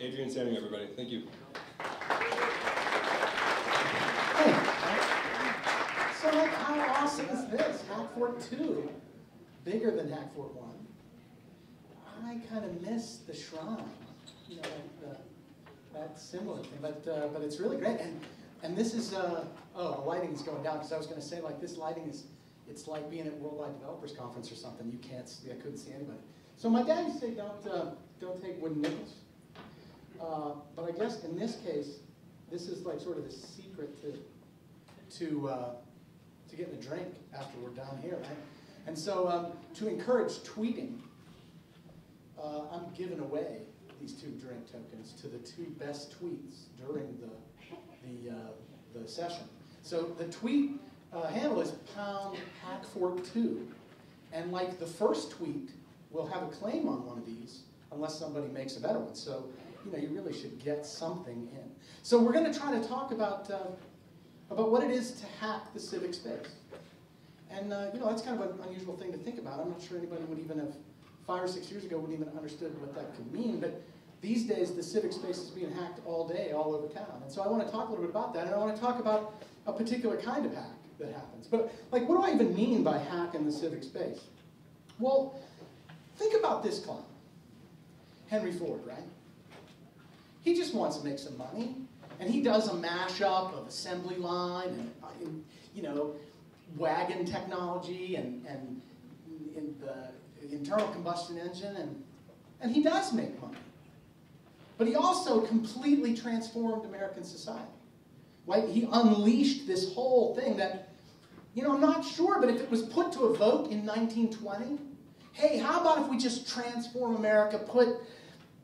Adrian Sannier, everybody. Thank you. Hey, so like, how awesome is this? Hack Fort 2, bigger than Hack Fort 1. I kind of miss the shrine, you know, like the, that similar thing, but, uh, but it's really great. And, and this is, uh, oh, the lighting is going down, because I was going to say, like, this lighting is, it's like being at Worldwide Developers Conference or something. You can't see, I couldn't see anybody. So my dad used to say, don't, uh, don't take wooden nickels. Uh, but I guess in this case, this is like sort of the secret to, to, uh, to getting a drink after we're down here, right? And so um, to encourage tweeting, uh, I'm giving away these two drink tokens to the two best tweets during the, the, uh, the session. So the tweet uh, handle is pound hackfort2. And like the first tweet will have a claim on one of these unless somebody makes a better one. So, you know, you really should get something in. So we're going to try to talk about, uh, about what it is to hack the civic space. And, uh, you know, that's kind of an unusual thing to think about. I'm not sure anybody would even have, five or six years ago, would even understood what that could mean. But these days, the civic space is being hacked all day, all over town. And so I want to talk a little bit about that. And I want to talk about a particular kind of hack that happens. But, like, what do I even mean by hack in the civic space? Well, think about this clown. Henry Ford, right? He just wants to make some money, and he does a mashup of assembly line and, uh, you know, wagon technology and, and in the internal combustion engine, and, and he does make money. But he also completely transformed American society. Right? He unleashed this whole thing that, you know, I'm not sure, but if it was put to a vote in 1920, hey, how about if we just transform America, put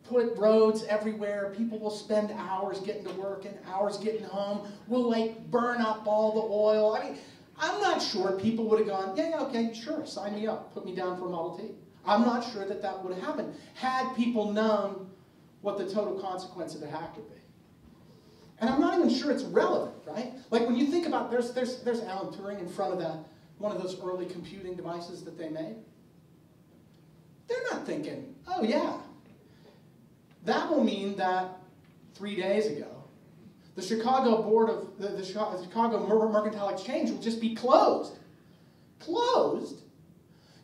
put roads everywhere. People will spend hours getting to work and hours getting home. We'll like burn up all the oil. I mean, I'm not sure people would have gone, yeah, yeah, okay, sure, sign me up, put me down for a Model T. I'm not sure that that would have happened had people known what the total consequence of the hack would be. And I'm not even sure it's relevant, right? Like when you think about, there's, there's, there's Alan Turing in front of that, one of those early computing devices that they made. They're not thinking, oh yeah, that will mean that three days ago, the Chicago Board of the, the Chicago Mercantile Exchange will just be closed. Closed?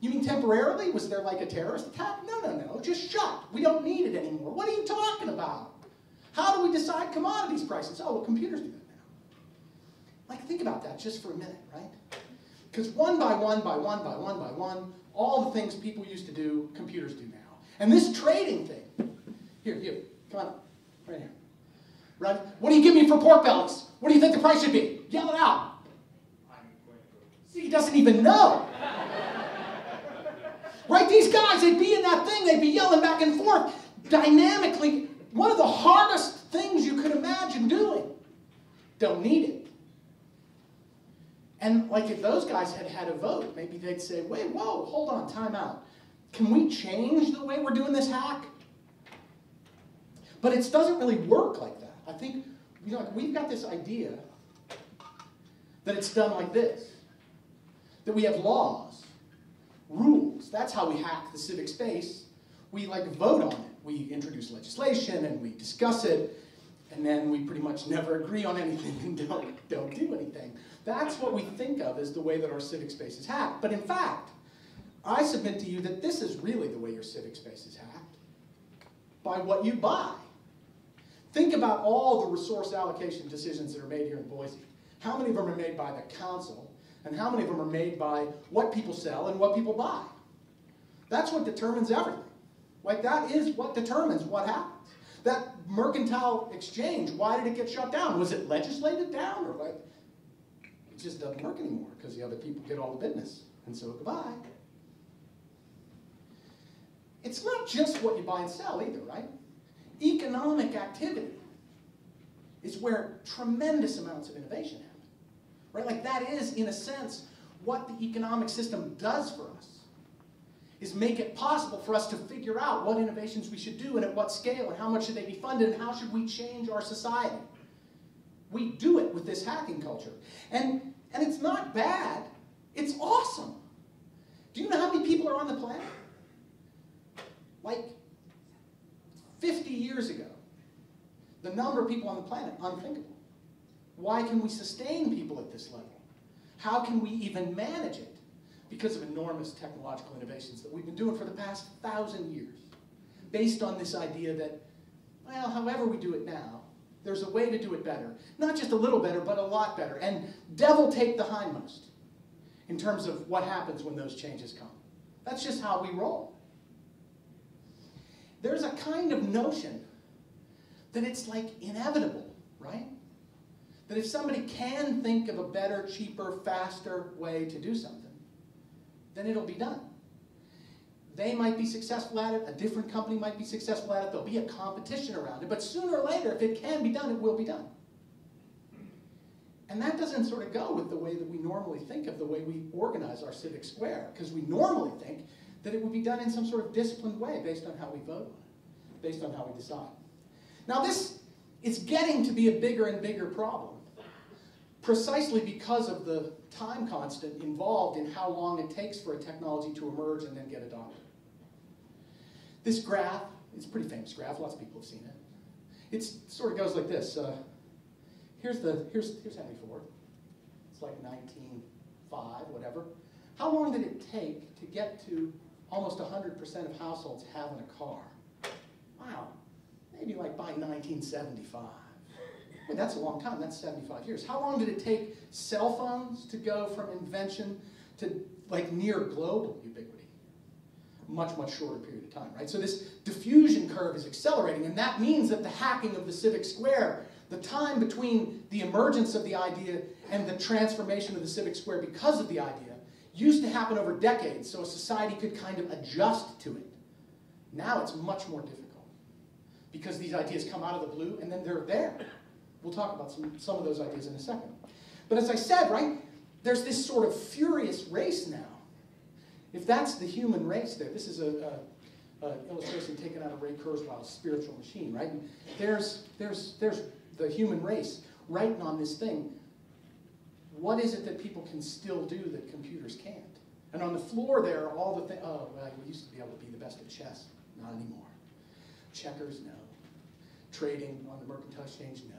You mean temporarily? Was there like a terrorist attack? No, no, no. Just shut. We don't need it anymore. What are you talking about? How do we decide commodities prices? Oh, well, computers do that now. Like, think about that just for a minute, right? Because one by one by one by one by one, all the things people used to do, computers do now. And this trading thing, here, you, come on right here. Right? What do you give me for pork bellies? What do you think the price should be? Yell it out. See, he doesn't even know. right? These guys, they'd be in that thing, they'd be yelling back and forth dynamically. One of the hardest things you could imagine doing. Don't need it. And like if those guys had had a vote, maybe they'd say, wait, whoa, hold on, time out. Can we change the way we're doing this hack? But it doesn't really work like that. I think you know, we've got this idea that it's done like this. That we have laws, rules. That's how we hack the civic space. We like vote on it. We introduce legislation and we discuss it, and then we pretty much never agree on anything and don't, don't do anything. That's what we think of as the way that our civic space is hacked. But in fact, I submit to you that this is really the way your civic space is hacked. By what you buy. Think about all the resource allocation decisions that are made here in Boise. How many of them are made by the council, and how many of them are made by what people sell and what people buy? That's what determines everything. Like, that is what determines what happens. That mercantile exchange, why did it get shut down? Was it legislated down, or like, it just doesn't work anymore because the other people get all the business, and so goodbye. It's not just what you buy and sell either, right? Economic activity is where tremendous amounts of innovation happen. Right? Like that is, in a sense, what the economic system does for us. Is make it possible for us to figure out what innovations we should do and at what scale and how much should they be funded and how should we change our society. We do it with this hacking culture. And, and it's not bad, it's awesome. Do you know how many people are on the planet? Like 50 years ago, The number of people on the planet, unthinkable. Why can we sustain people at this level? How can we even manage it? Because of enormous technological innovations that we've been doing for the past thousand years, based on this idea that, well, however we do it now, there's a way to do it better. Not just a little better, but a lot better. And devil take the hindmost in terms of what happens when those changes come. That's just how we roll. There's a kind of notion that it's like inevitable, right? That if somebody can think of a better, cheaper, faster way to do something, then it'll be done. They might be successful at it, a different company might be successful at it, there'll be a competition around it, but sooner or later, if it can be done, it will be done. And that doesn't sort of go with the way that we normally think of the way we organize our civic square, because we normally think that it would be done in some sort of disciplined way based on how we vote based on how we decide. Now this is getting to be a bigger and bigger problem, precisely because of the time constant involved in how long it takes for a technology to emerge and then get adopted. This graph, it's a pretty famous graph, lots of people have seen it. It sort of goes like this. Uh, here's, the, here's, here's Henry Ford. It's like 1905, whatever. How long did it take to get to almost 100% of households having a car? Wow, maybe like by 1975. Well, that's a long time, that's 75 years. How long did it take cell phones to go from invention to like near global ubiquity? much, much shorter period of time, right? So this diffusion curve is accelerating, and that means that the hacking of the civic square, the time between the emergence of the idea and the transformation of the civic square because of the idea, used to happen over decades, so a society could kind of adjust to it. Now it's much more difficult because these ideas come out of the blue and then they're there. We'll talk about some, some of those ideas in a second. But as I said, right, there's this sort of furious race now if that's the human race there, this is a, a, a illustration taken out of Ray Kurzweil's Spiritual Machine, right? There's, there's, there's the human race writing on this thing. What is it that people can still do that computers can't? And on the floor there all the things, oh, well, we used to be able to be the best at chess. Not anymore. Checkers, no. Trading on the mercantile exchange, no.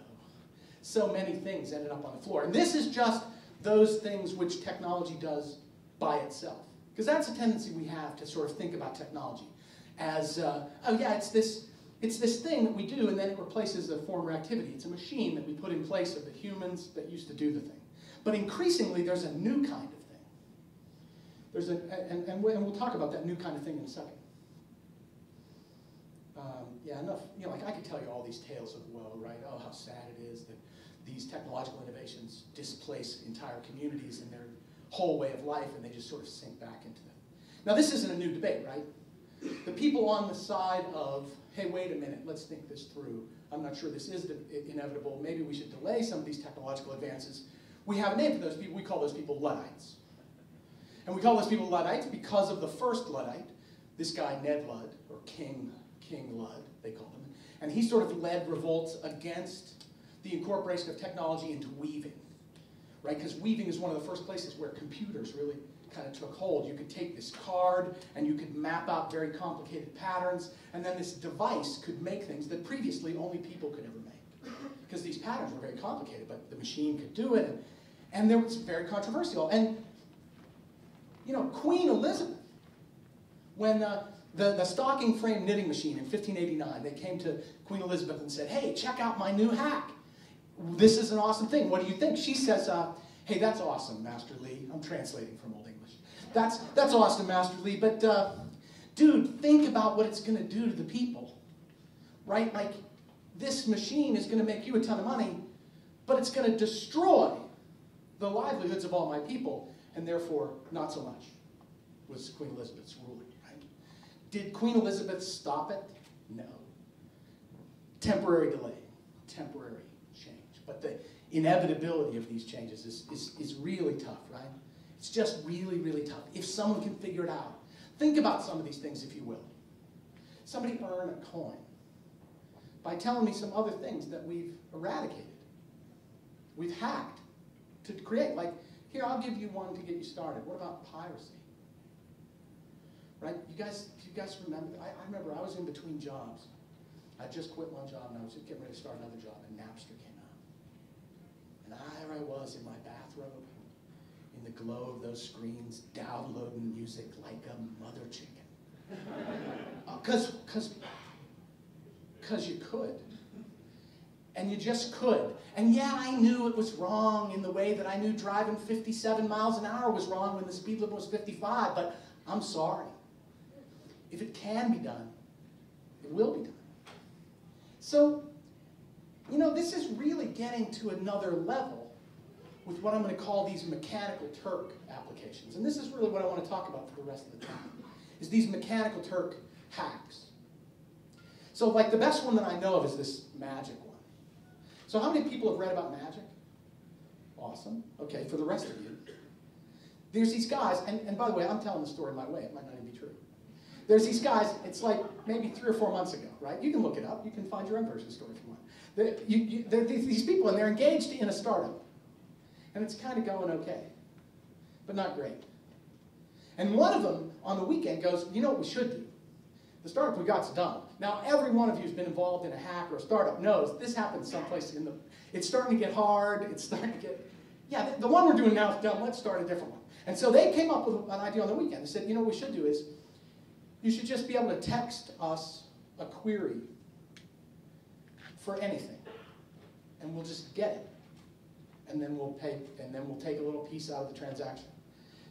So many things ended up on the floor. And this is just those things which technology does by itself. Because that's a tendency we have to sort of think about technology as, uh, oh yeah, it's this, it's this thing that we do and then it replaces the former activity. It's a machine that we put in place of the humans that used to do the thing. But increasingly, there's a new kind of thing. There's a, and, and, we'll talk about that new kind of thing in a second. Um, yeah, enough, you know, like I could tell you all these tales of woe, right? Oh, how sad it is that these technological innovations displace entire communities and their whole way of life and they just sort of sink back into them. Now this isn't a new debate, right? The people on the side of, hey, wait a minute, let's think this through. I'm not sure this is inevitable. Maybe we should delay some of these technological advances. We have a name for those people. We call those people Luddites. And we call those people Luddites because of the first Luddite, this guy Ned Ludd, or King, King Ludd, they called him. And he sort of led revolts against the incorporation of technology into weaving right? Because weaving is one of the first places where computers really kind of took hold. You could take this card and you could map out very complicated patterns, and then this device could make things that previously only people could ever. Because these patterns were very complicated, but the machine could do it, and, and there was very controversial. And, you know, Queen Elizabeth, when uh, the, the stocking frame knitting machine in 1589, they came to Queen Elizabeth and said, hey, check out my new hack this is an awesome thing. What do you think? She says, uh, hey, that's awesome, Master Lee. I'm translating from Old English. That's, that's awesome, Master Lee, but uh, dude, think about what it's going to do to the people, right? Like, this machine is going to make you a ton of money, but it's going to destroy the livelihoods of all my people, and therefore, not so much was Queen Elizabeth's ruling, right? Did Queen Elizabeth stop it? No. Temporary delay, temporary change. but the inevitability of these changes is, is, is really tough, right? It's just really, really tough. If someone can figure it out. Think about some of these things, if you will. Somebody earn a coin by telling me some other things that we've eradicated. We've hacked to create. Like, here, I'll give you one to get you started. What about piracy? Right? You guys, you guys remember? I, I remember I was in between jobs. I just quit my job and I was getting ready to start another job, and Napster came out. And there I was in my bathrobe, in the glow of those screens, downloading music like a mother chicken. Because uh, cause, cause you could. And you just could. And yeah, I knew it was wrong in the way that I knew driving 57 miles an hour was wrong when the speed limit was 55, but I'm sorry. If it can be done, it will be done. So, you know, this is really getting to another level with what I'm going to call these mechanical Turk applications. And this is really what I want to talk about for the rest of the time, is these mechanical Turk hacks. So like the best one that I know of is this magic one. So how many people have read about magic? Awesome. Okay, for the rest of you. There's these guys, and, and by the way, I'm telling the story my way. It might not even be true. There's these guys, it's like maybe three or four months ago, right? You can look it up. You can find your own version of the story if you want. You, you, these people, and they're engaged in a startup. And it's kind of going okay, but not great. And one of them on the weekend goes, you know what we should do? The startup we got's done. Now, every one of you who's been involved in a hack or a startup knows this happens someplace in the, it's starting to get hard, it's starting to get, yeah, the, the one we're doing now is done, let's start a different one. And so they came up with an idea on the weekend. They said, you know what we should do is, you should just be able to text us a query for anything. And we'll just get it. And then we'll pay, and then we'll take a little piece out of the transaction.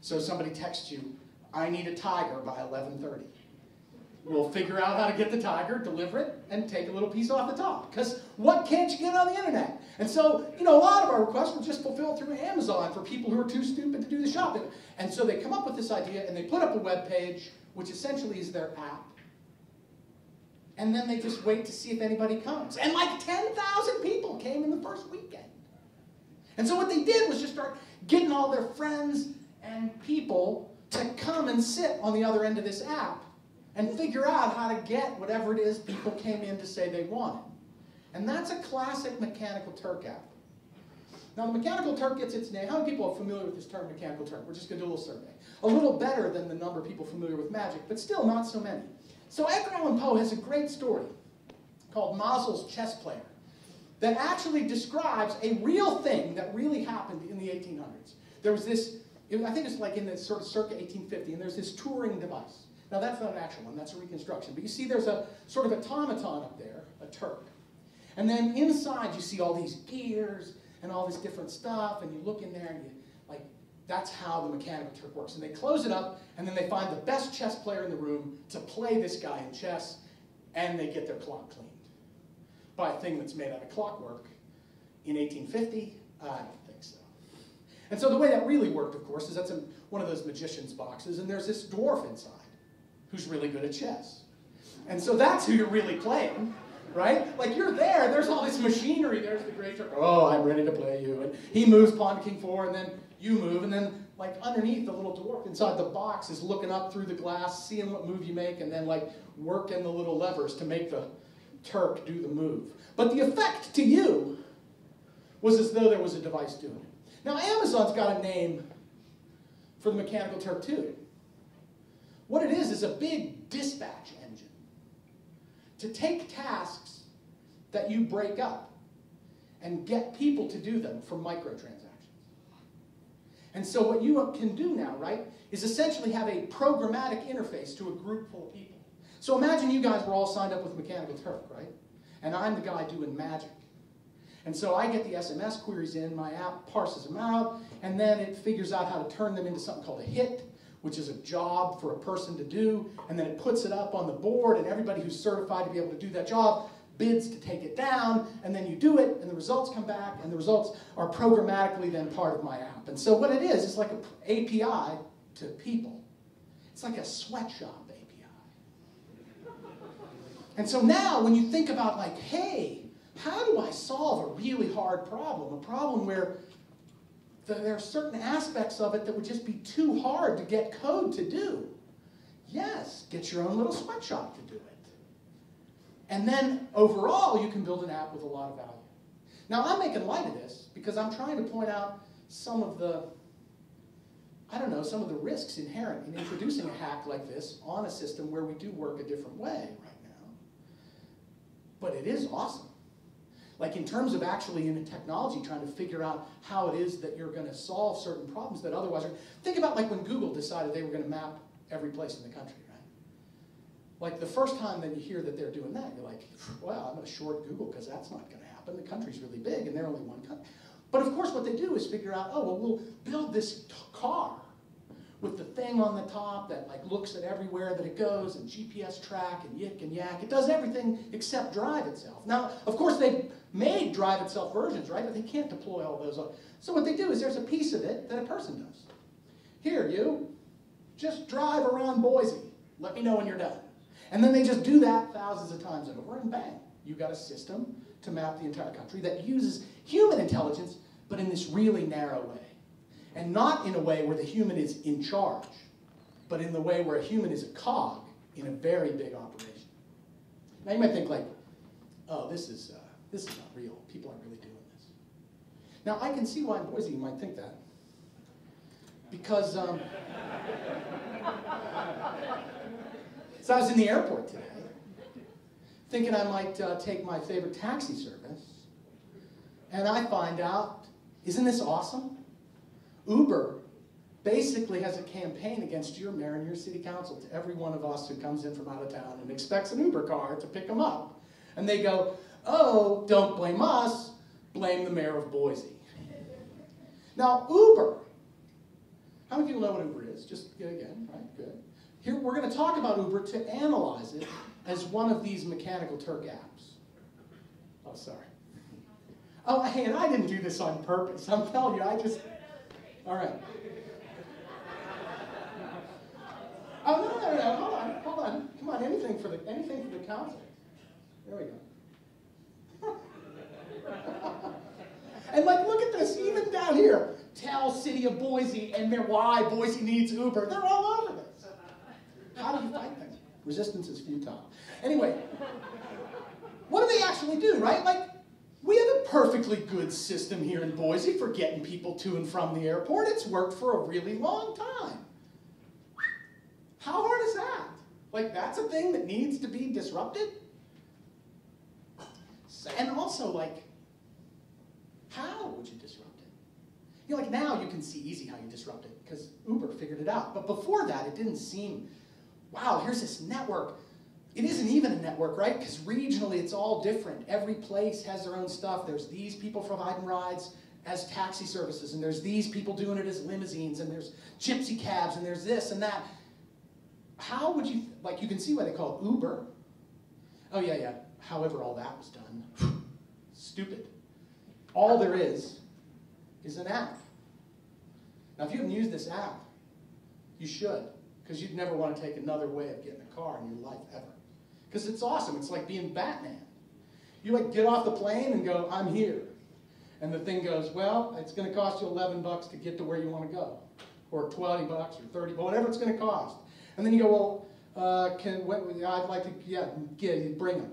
So somebody texts you, I need a tiger by 1130. We'll figure out how to get the tiger, deliver it, and take a little piece off the top. Because what can't you get on the internet? And so, you know, a lot of our requests were just fulfilled through Amazon for people who are too stupid to do the shopping. And so they come up with this idea and they put up a web page, which essentially is their app. And then they just wait to see if anybody comes. And like 10,000 people came in the first weekend. And so what they did was just start getting all their friends and people to come and sit on the other end of this app and figure out how to get whatever it is people came in to say they wanted. And that's a classic Mechanical Turk app. Now, the Mechanical Turk gets its name. How many people are familiar with this term, Mechanical Turk? We're just going to do a little survey. A little better than the number of people familiar with magic, but still not so many. So Edgar Allan Poe has a great story called Maelzel's Chess Player that actually describes a real thing that really happened in the 1800s. There was this, I think it's like in the sort of circa 1850, and there's this Turing device. Now that's not an actual one, that's a reconstruction. But you see there's a sort of automaton up there, a Turk. And then inside you see all these gears and all this different stuff, and you look in there and you, like, that's how the mechanical Turk works. And they close it up, and then they find the best chess player in the room to play this guy in chess, and they get their clock cleaned by a thing that's made out of clockwork. In 1850, I don't think so. And so the way that really worked, of course, is that's in one of those magician's boxes, and there's this dwarf inside who's really good at chess. And so that's who you're really playing, right? Like you're there, there's all this machinery, there's the great oh, I'm ready to play you. And he moves pawn to king four, and then you move, and then like underneath the little dwarf inside the box is looking up through the glass, seeing what move you make, and then like working the little levers to make the Turk do the move. But the effect to you was as though there was a device doing it. Now Amazon's got a name for the mechanical Turk too. What it is is a big dispatch engine to take tasks that you break up and get people to do them for microtransactions. And so what you can do now, right, is essentially have a programmatic interface to a group full of people. So imagine you guys were all signed up with Mechanical Turk, right? And I'm the guy doing magic. And so I get the SMS queries in, my app parses them out, and then it figures out how to turn them into something called a hit, which is a job for a person to do, and then it puts it up on the board, and everybody who's certified to be able to do that job bids to take it down, and then you do it, and the results come back, and the results are programmatically then part of my app. And so what it is, it's like an API to people. It's like a sweatshop API. And so now when you think about like, hey, how do I solve a really hard problem, a problem where there are certain aspects of it that would just be too hard to get code to do. Yes, get your own little sweatshop to do it. And then overall, you can build an app with a lot of value. Now, I'm making light of this because I'm trying to point out some of the, I don't know, some of the risks inherent in introducing a hack like this on a system where we do work a different way right now. but it is awesome. Like in terms of actually in technology trying to figure out how it is that you're going to solve certain problems that otherwise are. Think about like when Google decided they were going to map every place in the country, right? Like the first time that you hear that they're doing that, you're like, well, I'm going to short Google because that's not going to happen. The country's really big and they're only one country. But of course, what they do is figure out, oh, well, we'll build this car with the thing on the top that like looks at everywhere that it goes and GPS track and yik and yak. It does everything except drive itself. Now, of course, they've made drive itself versions, right? But they can't deploy all those. So what they do is there's a piece of it that a person does. Here, you, just drive around Boise. Let me know when you're done. And then they just do that thousands of times over, and bang, you've got a system to map the entire country that uses human intelligence, but in this really narrow way. And not in a way where the human is in charge, but in the way where a human is a cog in a very big operation. Now you might think like, oh, this is, uh, this is not real. People aren't really doing this. Now I can see why in Boise you might think that. Because, um, so I was in the airport today, thinking I might uh, take my favorite taxi service, and I find out, isn't this awesome? Uber basically has a campaign against your mayor and your city council to every one of us who comes in from out of town and expects an Uber car to pick them up. And they go, oh, don't blame us, blame the mayor of Boise. Now, Uber, how many people know what Uber is? Just again, right? Good. Here, we're going to talk about Uber to analyze it as one of these Mechanical Turk apps. Oh, sorry. Oh, hey, and I didn't do this on purpose. I'm telling you, I just, all right. Oh, no, no, no, hold on, hold on. Come on, anything for the, anything for the council. There we go. and like, look at this, even down here. Tell City of Boise and their why Boise needs Uber. They're all over this. How do you fight them? Resistance is futile. Anyway, what do they actually do, right? Like, perfectly good system here in Boise for getting people to and from the airport. It's worked for a really long time. How hard is that? Like, that's a thing that needs to be disrupted? And also, like, how would you disrupt it? You know, like now you can see easy how you disrupt it because Uber figured it out. But before that, it didn't seem, wow, here's this network it isn't even a network, right? Because regionally it's all different. Every place has their own stuff. There's these people providing rides as taxi services, and there's these people doing it as limousines, and there's gypsy cabs, and there's this and that. How would you, like, you can see why they call it Uber. Oh, yeah, yeah. However, all that was done. Stupid. All there is is an app. Now, if you haven't used this app, you should, because you'd never want to take another way of getting a car in your life ever. Because it's awesome. It's like being Batman. You like get off the plane and go, I'm here. And the thing goes, well, it's going to cost you 11 bucks to get to where you want to go. Or 20 bucks or 30, whatever it's going to cost. And then you go, well, uh, can what, I'd like to, yeah, get, bring him.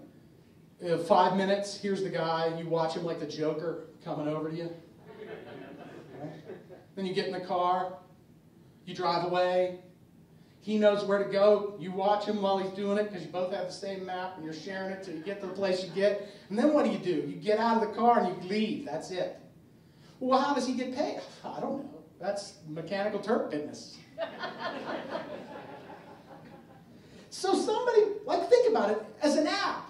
Uh, five minutes, here's the guy. You watch him like the Joker coming over to you. Then you get in the car. You drive away. He knows where to go. You watch him while he's doing it because you both have the same map and you're sharing it till you get to the place you get. And then what do you do? You get out of the car and you leave. That's it. Well, how does he get paid? I don't know. That's mechanical Turk business. so somebody, like, think about it as an app.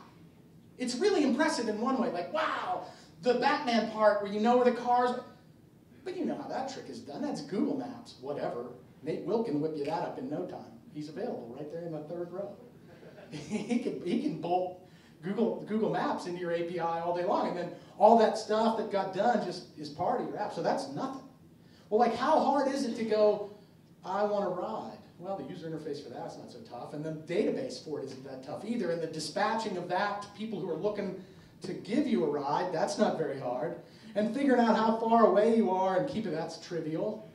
It's really impressive in one way. Like, wow, the Batman part where you know where the cars But you know how that trick is done. That's Google Maps, whatever. Nate Wilkin whip you that up in no time. He's available right there in the third row. he can he can bolt Google Google Maps into your API all day long, and then all that stuff that got done just is part of your app. So that's nothing. Well, like how hard is it to go? I want to ride. Well, the user interface for that's not so tough, and the database for it isn't that tough either. And the dispatching of that to people who are looking to give you a ride, that's not very hard. And figuring out how far away you are and keep it, that's trivial.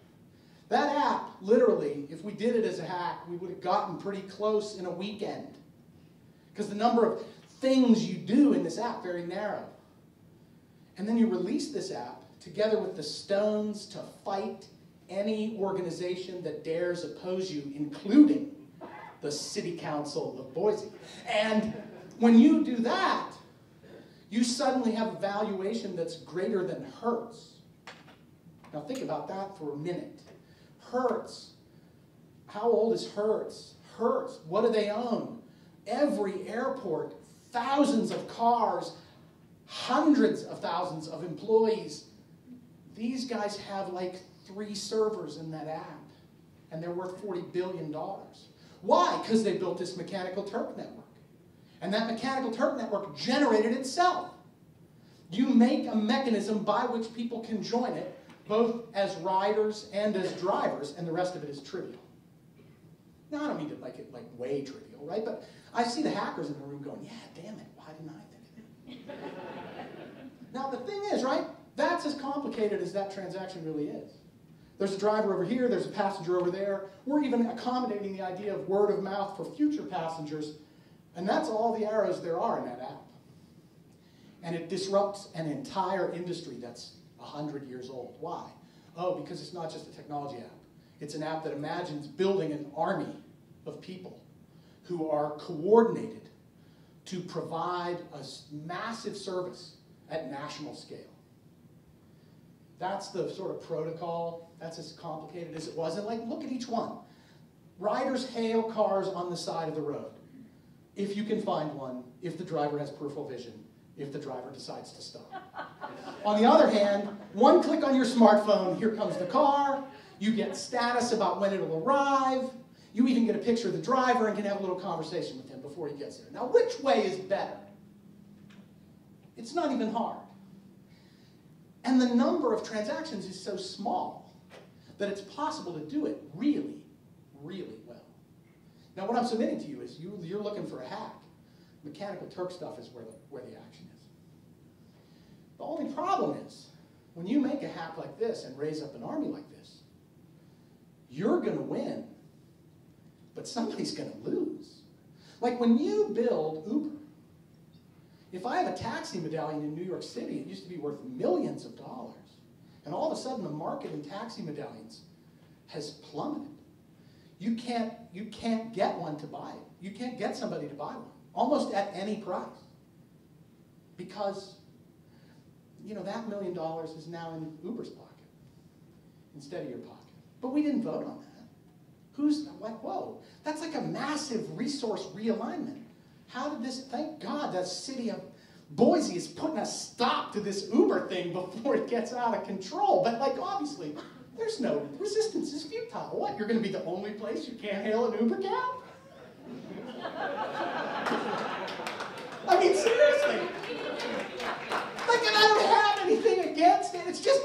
That app, literally, if we did it as a hack, we would have gotten pretty close in a weekend. Because the number of things you do in this app very narrow. And then you release this app together with the stones to fight any organization that dares oppose you, including the City Council of Boise. And when you do that, you suddenly have a valuation that's greater than Hertz. Now think about that for a minute. Hertz. How old is Hertz? Hertz. What do they own? Every airport, thousands of cars, hundreds of thousands of employees. These guys have like three servers in that app, and they're worth $40 billion. Why? Because they built this Mechanical Turk network. And that Mechanical Turk network generated itself. You make a mechanism by which people can join it, both as riders and as drivers, and the rest of it is trivial. Now, I don't mean to make it like way trivial, right? But I see the hackers in the room going, yeah, damn it, why didn't I think of that? now, the thing is, right, that's as complicated as that transaction really is. There's a driver over here, there's a passenger over there. We're even accommodating the idea of word of mouth for future passengers and that's all the arrows there are in that app. And it disrupts an entire industry that's 100 years old. Why? Oh, because it's not just a technology app. It's an app that imagines building an army of people who are coordinated to provide a massive service at national scale. That's the sort of protocol. That's as complicated as it was. And like, look at each one. Riders hail cars on the side of the road if you can find one, if the driver has peripheral vision, if the driver decides to stop. on the other hand, one click on your smartphone, here comes the car, you get status about when it'll arrive, you even get a picture of the driver and can have a little conversation with him before he gets there. Now, which way is better? It's not even hard. And the number of transactions is so small that it's possible to do it really, really well. now, what I'm submitting to you is you, you're looking for a hack. Mechanical Turk stuff is where the, where the action is. The only problem is, when you make a hack like this and raise up an army like this, you're going to win, but somebody's going to lose. Like when you build Uber, if I have a taxi medallion in New York City, it used to be worth millions of dollars. And all of a sudden, the market in taxi medallions has plummeted. You can't, you can't get one to buy it. You can't get somebody to buy one, almost at any price. Because, you know, that million dollars is now in Uber's pocket instead of your pocket. But we didn't vote on that. Who's like, whoa, that's like a massive resource realignment. How did this, thank God that city of Boise is putting a stop to this Uber thing before it gets out of control. But like, obviously, there's no resistance. It's futile. What? You're going to be the only place you can't hail an Uber cab? I mean, seriously. Like, and I don't have anything against it. It's just,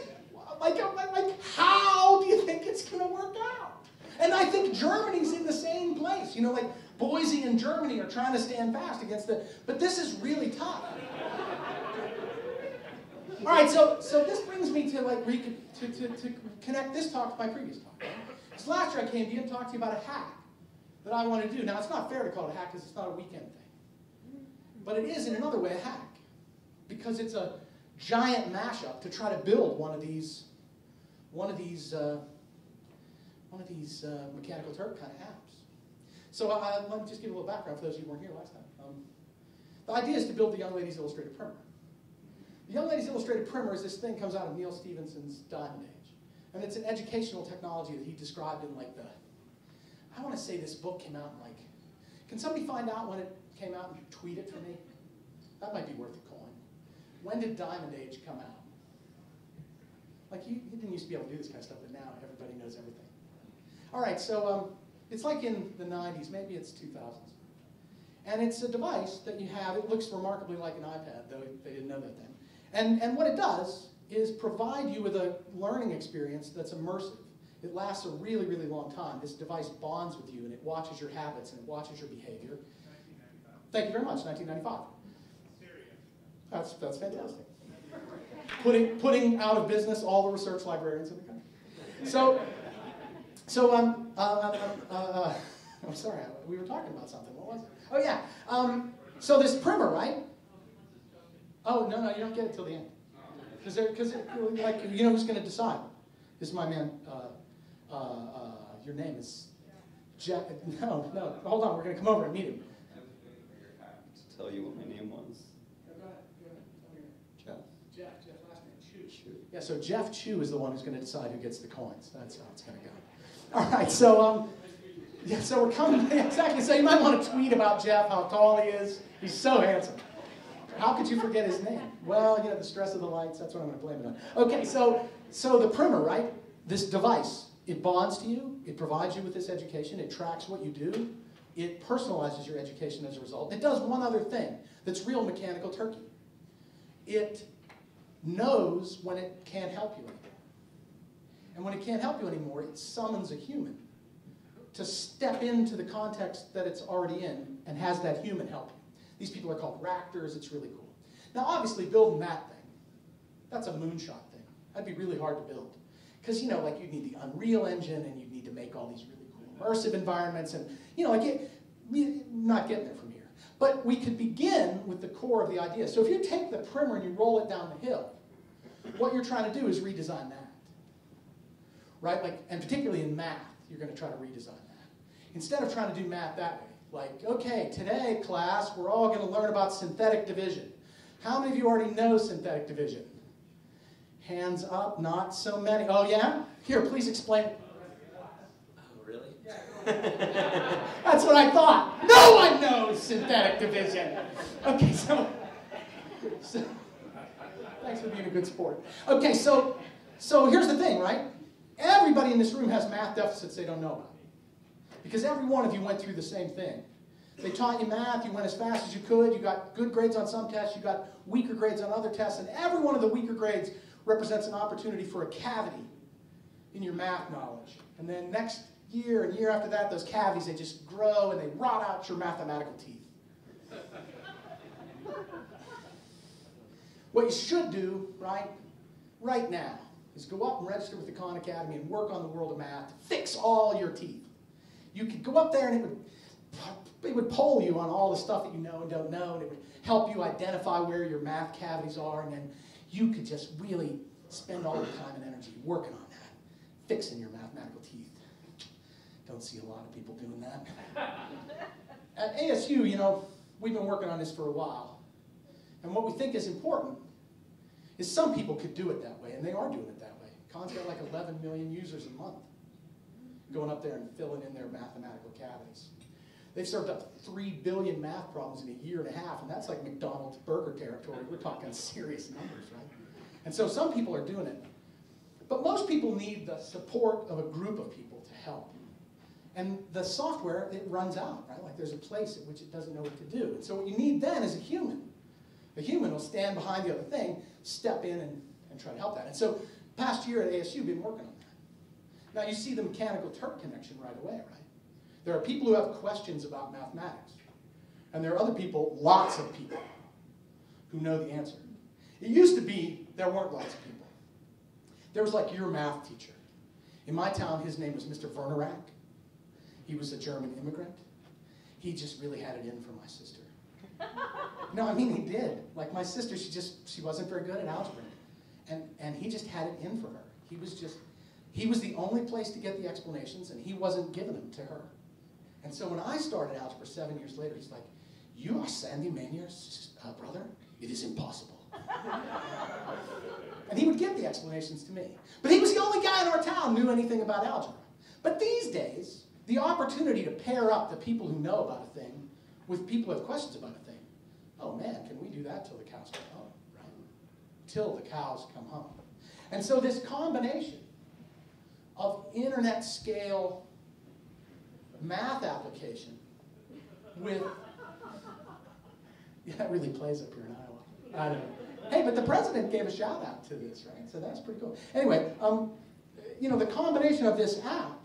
like, like, how do you think it's going to work out? And I think Germany's in the same place. You know, like, Boise and Germany are trying to stand fast against the, but this is really tough. All right, so so this brings me to like to, to, to connect this talk to my previous talk. So last year I came to you and talked to you about a hack that I want to do. Now it's not fair to call it a hack because it's not a weekend thing, but it is in another way a hack because it's a giant mashup to try to build one of these one of these uh, one of these uh, mechanical turk kind of apps. So uh, let me just give a little background for those of you who weren't here last time. Um, the idea is to build the Young Ladies Illustrated Primer. The Young Ladies Illustrated Primer is this thing comes out of Neal Stephenson's Diamond Age. And it's an educational technology that he described in like the, I want to say this book came out in like, can somebody find out when it came out and tweet it for me? That might be worth a coin. When did Diamond Age come out? Like you, you didn't used to be able to do this kind of stuff, but now everybody knows everything. All right, so um, it's like in the 90s, maybe it's 2000s. And it's a device that you have, it looks remarkably like an iPad, though they didn't know that then. And, and what it does is provide you with a learning experience that's immersive. It lasts a really, really long time. This device bonds with you and it watches your habits and it watches your behavior. Thank you very much, 1995. That's, that's fantastic. Putting, putting out of business all the research librarians in the country. So, so um, uh, uh, uh, uh I'm sorry, we were talking about something. What was it? Oh, yeah. Um, so this primer, right? Oh, no, no, you don't get it till the end. Because, like, you know who's going to decide? This is my man. Uh, uh, uh, your name is Jack. No, no, hold on. We're going to come over and meet him. To tell you what my name was. Jeff. Jeff. Jeff. Last name Chu. Chu. Yeah, so Jeff Chu is the one who's going to decide who gets the coins. That's how it's going to go. All right, so um, yeah, so we're coming exactly. So you might want to tweet about Jeff, how tall he is. He's so handsome. How could you forget his name? Well, you know, the stress of the lights. That's what I'm going to blame it on. Okay, so so the primer, right? This device, it bonds to you. It provides you with this education. It tracks what you do. It personalizes your education as a result. It does one other thing that's real mechanical turkey. It knows when it can't help you anymore. And when it can't help you anymore, it summons a human to step into the context that it's already in and has that human help you. These people are called ractors. It's really cool. Now, obviously, building that thing, that's a moonshot thing. That'd be really hard to build. Because, you know, like you'd need the Unreal Engine and you'd need to make all these really cool immersive environments. And, you know, like, it, not getting there from here. But we could begin with the core of the idea. So if you take the primer and you roll it down the hill, what you're trying to do is redesign that. Right? Like, and particularly in math, you're going to try to redesign that. Instead of trying to do math that way, like, okay, today, class, we're all going to learn about synthetic division. How many of you already know synthetic division? Hands up, not so many. Oh, yeah? Here, please explain. Oh, really? That's what I thought. No one knows synthetic division. Okay, so, so thanks for being a good sport. Okay, so so here's the thing, right? Everybody in this room has math deficits they don't know about. Because every one of you went through the same thing. They taught you math, you went as fast as you could, you got good grades on some tests, you got weaker grades on other tests, and every one of the weaker grades represents an opportunity for a cavity in your math knowledge. And then next year and year after that, those cavities, they just grow and they rot out your mathematical teeth. what you should do, right, right now, is go up and register with the Khan Academy and work on the world of math to fix all your teeth. You could go up there and it would, it would poll you on all the stuff that you know and don't know, and it would help you identify where your math cavities are, and then you could just really spend all your time and energy working on that, fixing your mathematical teeth. Don't see a lot of people doing that. At ASU, you know, we've been working on this for a while. And what we think is important is some people could do it that way, and they are doing it that way. Khan's got like 11 million users a month going up there and filling in their mathematical cavities. They've served up 3 billion math problems in a year and a half, and that's like McDonald's burger territory. We're talking serious numbers, right? And so some people are doing it. But most people need the support of a group of people to help. And the software, it runs out, right? Like there's a place at which it doesn't know what to do. And so what you need then is a human. A human will stand behind the other thing, step in and, and try to help that. And so past year at ASU, we've been working on that. Now you see the mechanical Turk connection right away, right? There are people who have questions about mathematics. And there are other people, lots of people, who know the answer. It used to be there weren't lots of people. There was like your math teacher. In my town, his name was Mr. Wernerak. He was a German immigrant. He just really had it in for my sister. no, I mean, he did. Like my sister, she just, she wasn't very good at algebra. And, and he just had it in for her. He was just, he was the only place to get the explanations, and he wasn't giving them to her. And so when I started algebra seven years later, he's like, you are Sandy Sannier's uh, brother? It is impossible. and he would give the explanations to me. But he was the only guy in our town who knew anything about algebra. But these days, the opportunity to pair up the people who know about a thing with people who have questions about a thing. Oh man, can we do that till the cows come home, right? Till the cows come home. And so this combination of internet scale math application with, yeah, that really plays up here in Iowa. I don't know. Hey, but the president gave a shout out to this, right? So that's pretty cool. Anyway, um, you know, the combination of this app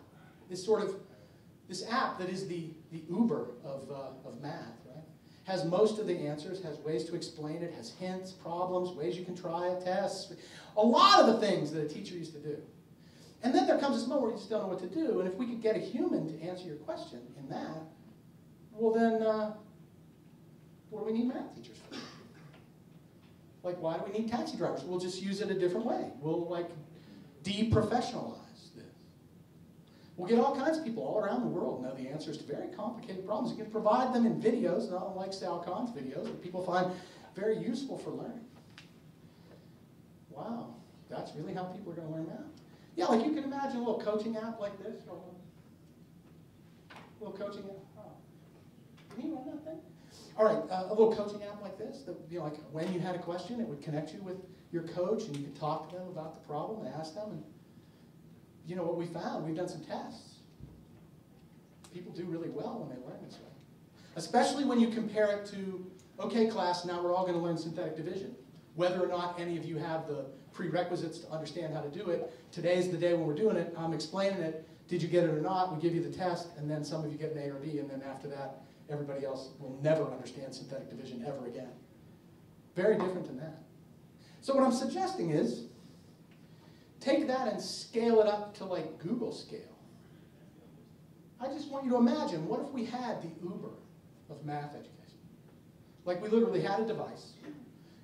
is sort of this app that is the, the Uber of, uh, of math, right? Has most of the answers, has ways to explain it, has hints, problems, ways you can try it, tests, a lot of the things that a teacher used to do. And then there comes this moment where you just don't know what to do, and if we could get a human to answer your question in that, well then, uh, what do we need math teachers for? Like, why do we need taxi drivers? We'll just use it a different way. We'll, like, deprofessionalize. This. We'll get all kinds of people all around the world know the answers to very complicated problems. You can provide them in videos, not unlike Sal Khan's videos, that people find very useful for learning. Wow. that's really how people are going to learn math. Yeah, like you can imagine a little coaching app like this. Or a little coaching app. Oh. Can you run that thing? All right, uh, a little coaching app like this. That, you know, like when you had a question, it would connect you with your coach, and you could talk to them about the problem and ask them. And you know what we found? We've done some tests. People do really well when they learn this way, especially when you compare it to okay, class. Now we're all going to learn synthetic division. Whether or not any of you have the prerequisites to understand how to do it, today's the day when we're doing it. I'm explaining it. Did you get it or not? We give you the test, and then some of you get an A or B, and then after that, everybody else will never understand synthetic division ever again. Very different than that. So what I'm suggesting is, take that and scale it up to like Google scale. I just want you to imagine, what if we had the Uber of math education? Like we literally had a device.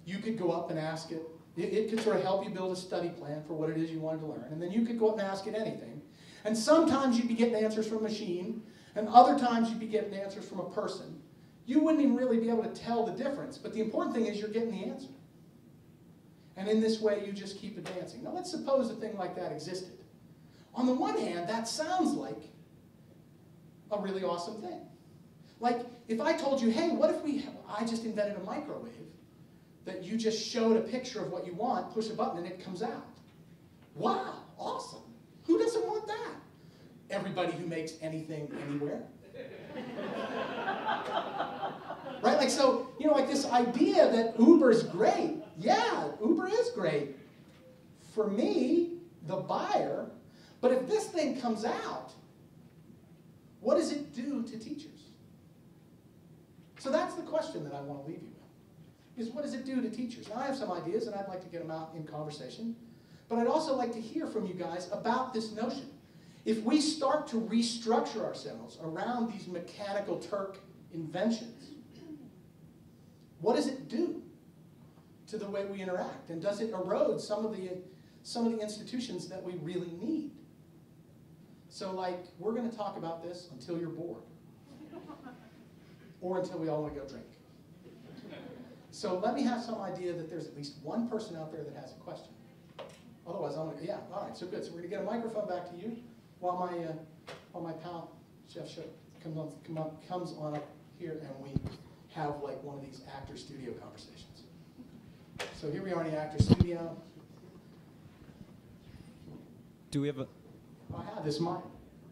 You could go up and ask it. It. It could sort of help you build a study plan for what it is you wanted to learn. And then you could go up and ask it anything. And sometimes you'd be getting answers from a machine, and other times you'd be getting answers from a person. You wouldn't even really be able to tell the difference, but the important thing is you're getting the answer. And in this way, you just keep advancing. Now, let's suppose a thing like that existed. On the one hand, that sounds like a really awesome thing. Like, if I told you, hey, what if we, I just invented a microwave that you just showed a picture of what you want, push a button, and it comes out. Wow, awesome. Who doesn't want that? Everybody who makes anything anywhere. right? Like, so, you know, like this idea that Uber's great. Yeah, Uber is great. For me, the buyer. But if this thing comes out, what does it do to teachers? So that's the question that I want to leave you. Is what does it do to teachers? Now I have some ideas and I'd like to get them out in conversation. But I'd also like to hear from you guys about this notion. If we start to restructure ourselves around these mechanical Turk inventions, what does it do to the way we interact? And does it erode some of the, some of the institutions that we really need? So like, we're going to talk about this until you're bored. Or until we all want to go drink. So let me have some idea that there's at least one person out there that has a question. Otherwise, I'm gonna, yeah, all right, so good. So we're gonna get a microphone back to you while my, uh, while my pal, Jeff Chu, comes on, come up, comes on up here and we have like one of these actor studio conversations. So here we are in the actor studio. Do we have a, I have this mic.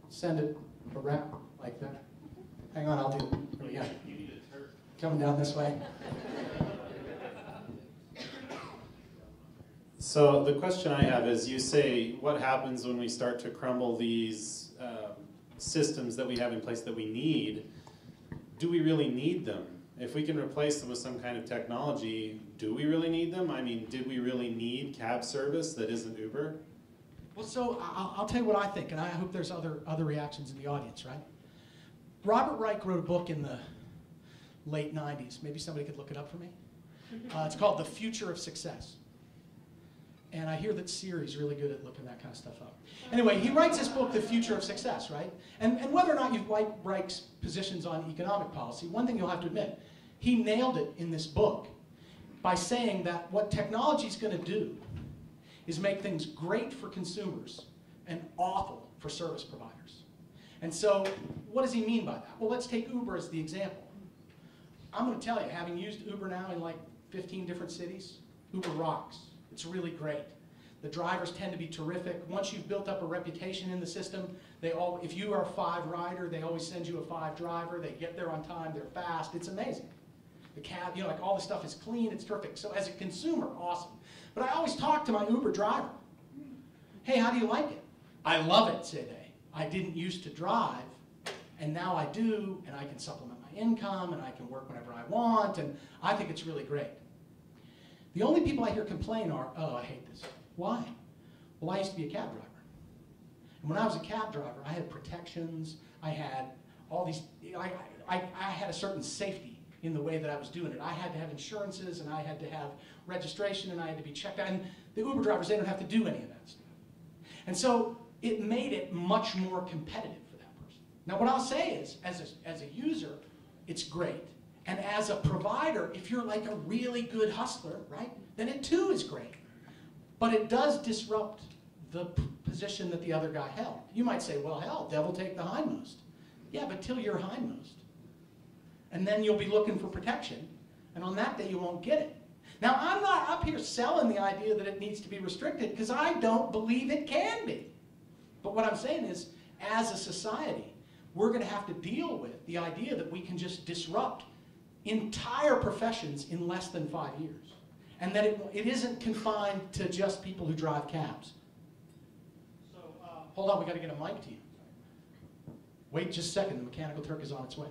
Send it around like that. Hang on, I'll do it. Here we go. Coming down this way. So the question I have is, you say, what happens when we start to crumble these um, systems that we have in place that we need? Do we really need them? If we can replace them with some kind of technology, do we really need them? I mean, did we really need cab service that isn't Uber? Well, so I'll, tell you what I think, and I hope there's other, other reactions in the audience, right? Robert Reich wrote a book in the late 90s. Maybe somebody could look it up for me. Uh, it's called The Future of Success. And I hear that Siri's really good at looking that kind of stuff up. Anyway, he writes this book, The Future of Success, right? And, and whether or not you've like Reich's positions on economic policy, one thing you'll have to admit, he nailed it in this book by saying that what technology is going to do is make things great for consumers and awful for service providers. And so, what does he mean by that? Well, let's take Uber as the example. I'm going to tell you, having used Uber now in like 15 different cities, Uber rocks. It's really great. The drivers tend to be terrific. Once you've built up a reputation in the system, they all, if you are a five rider, they always send you a five driver. They get there on time, they're fast. It's amazing. The cab, you know, like all the stuff is clean, it's terrific. So as a consumer, awesome. But I always talk to my Uber driver. Hey, how do you like it? I love it, say they. I didn't used to drive, and now I do, and I can supplement my income, and I can work whenever I want, and I think it's really great. The only people I hear complain are, oh, I hate this. Why? Well, I used to be a cab driver. And when I was a cab driver, I had protections, I had all these, I, I, I had a certain safety in the way that I was doing it. I had to have insurances, and I had to have registration, and I had to be checked out. And the Uber drivers, they don't have to do any of that stuff. And so it made it much more competitive for that person. Now, what I'll say is, as a, as a user, it's great. And as a provider, if you're like a really good hustler, right, then it too is great. but it does disrupt the position that the other guy held. You might say, well, hell, devil take the hindmost. Yeah, but till you're hindmost. And then you'll be looking for protection, and on that day you won't get it. Now, I'm not up here selling the idea that it needs to be restricted because I don't believe it can be. But what I'm saying is, as a society, we're going to have to deal with the idea that we can just disrupt entire professions in less than five years. And that it, it isn't confined to just people who drive cabs. So, uh, hold on, we got to get a mic to you. Wait just a second, the Mechanical Turk is on its way.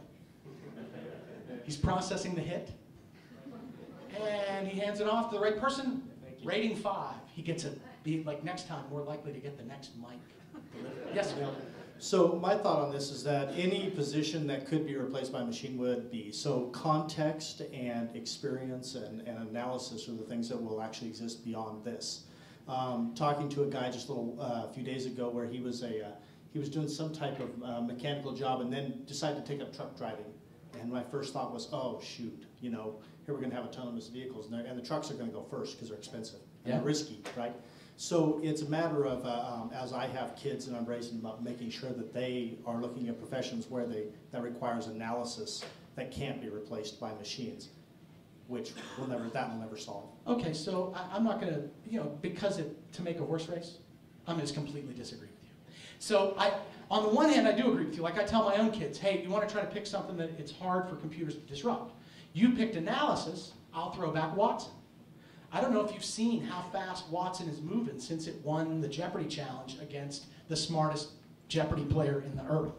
He's processing the hit. And he hands it off to the right person. Rating five. He gets a, be like next time, more likely to get the next mic. Yes, sir. So my thought on this is that any position that could be replaced by a machine would be. So context and experience and, and analysis are the things that will actually exist beyond this. Um, talking to a guy just a little uh, few days ago where he was a uh, he was doing some type of uh, mechanical job and then decided to take up truck driving. And my first thought was, oh shoot, you know, here we're going to have autonomous vehicles, and, and the trucks are going to go first because they're expensive and Yeah. risky, right? So it's a matter of, uh, um, as I have kids and I'm raising them up, making sure that they are looking at professions where they, that requires analysis that can't be replaced by machines, which will never, that will never solve. Okay, so I, I'm not gonna, you know, because it, to make a horse race, I'm gonna just completely disagree with you. So I, on the one hand, I do agree with you. Like I tell my own kids, hey, you wanna try to pick something that it's hard for computers to disrupt. You picked analysis, I'll throw back Watson. I don't know if you've seen how fast Watson is moving since it won the Jeopardy challenge against the smartest Jeopardy player in the earth,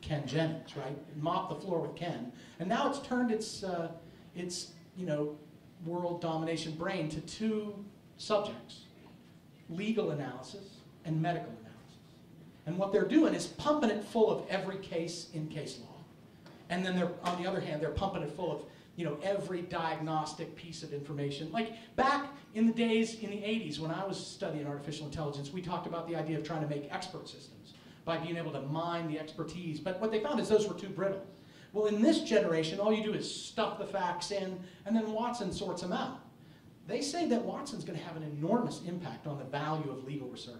Ken Jennings, right? Mopped the floor with Ken, and now it's turned its, uh, its, you know, world domination brain to two subjects: legal analysis and medical analysis. And what they're doing is pumping it full of every case in case law, and then they're on the other hand they're pumping it full of you know, every diagnostic piece of information. Like back in the days in the 80s when I was studying artificial intelligence, we talked about the idea of trying to make expert systems by being able to mine the expertise. But what they found is those were too brittle. Well, in this generation, all you do is stuff the facts in, and then Watson sorts them out. They say that Watson's going to have an enormous impact on the value of legal research.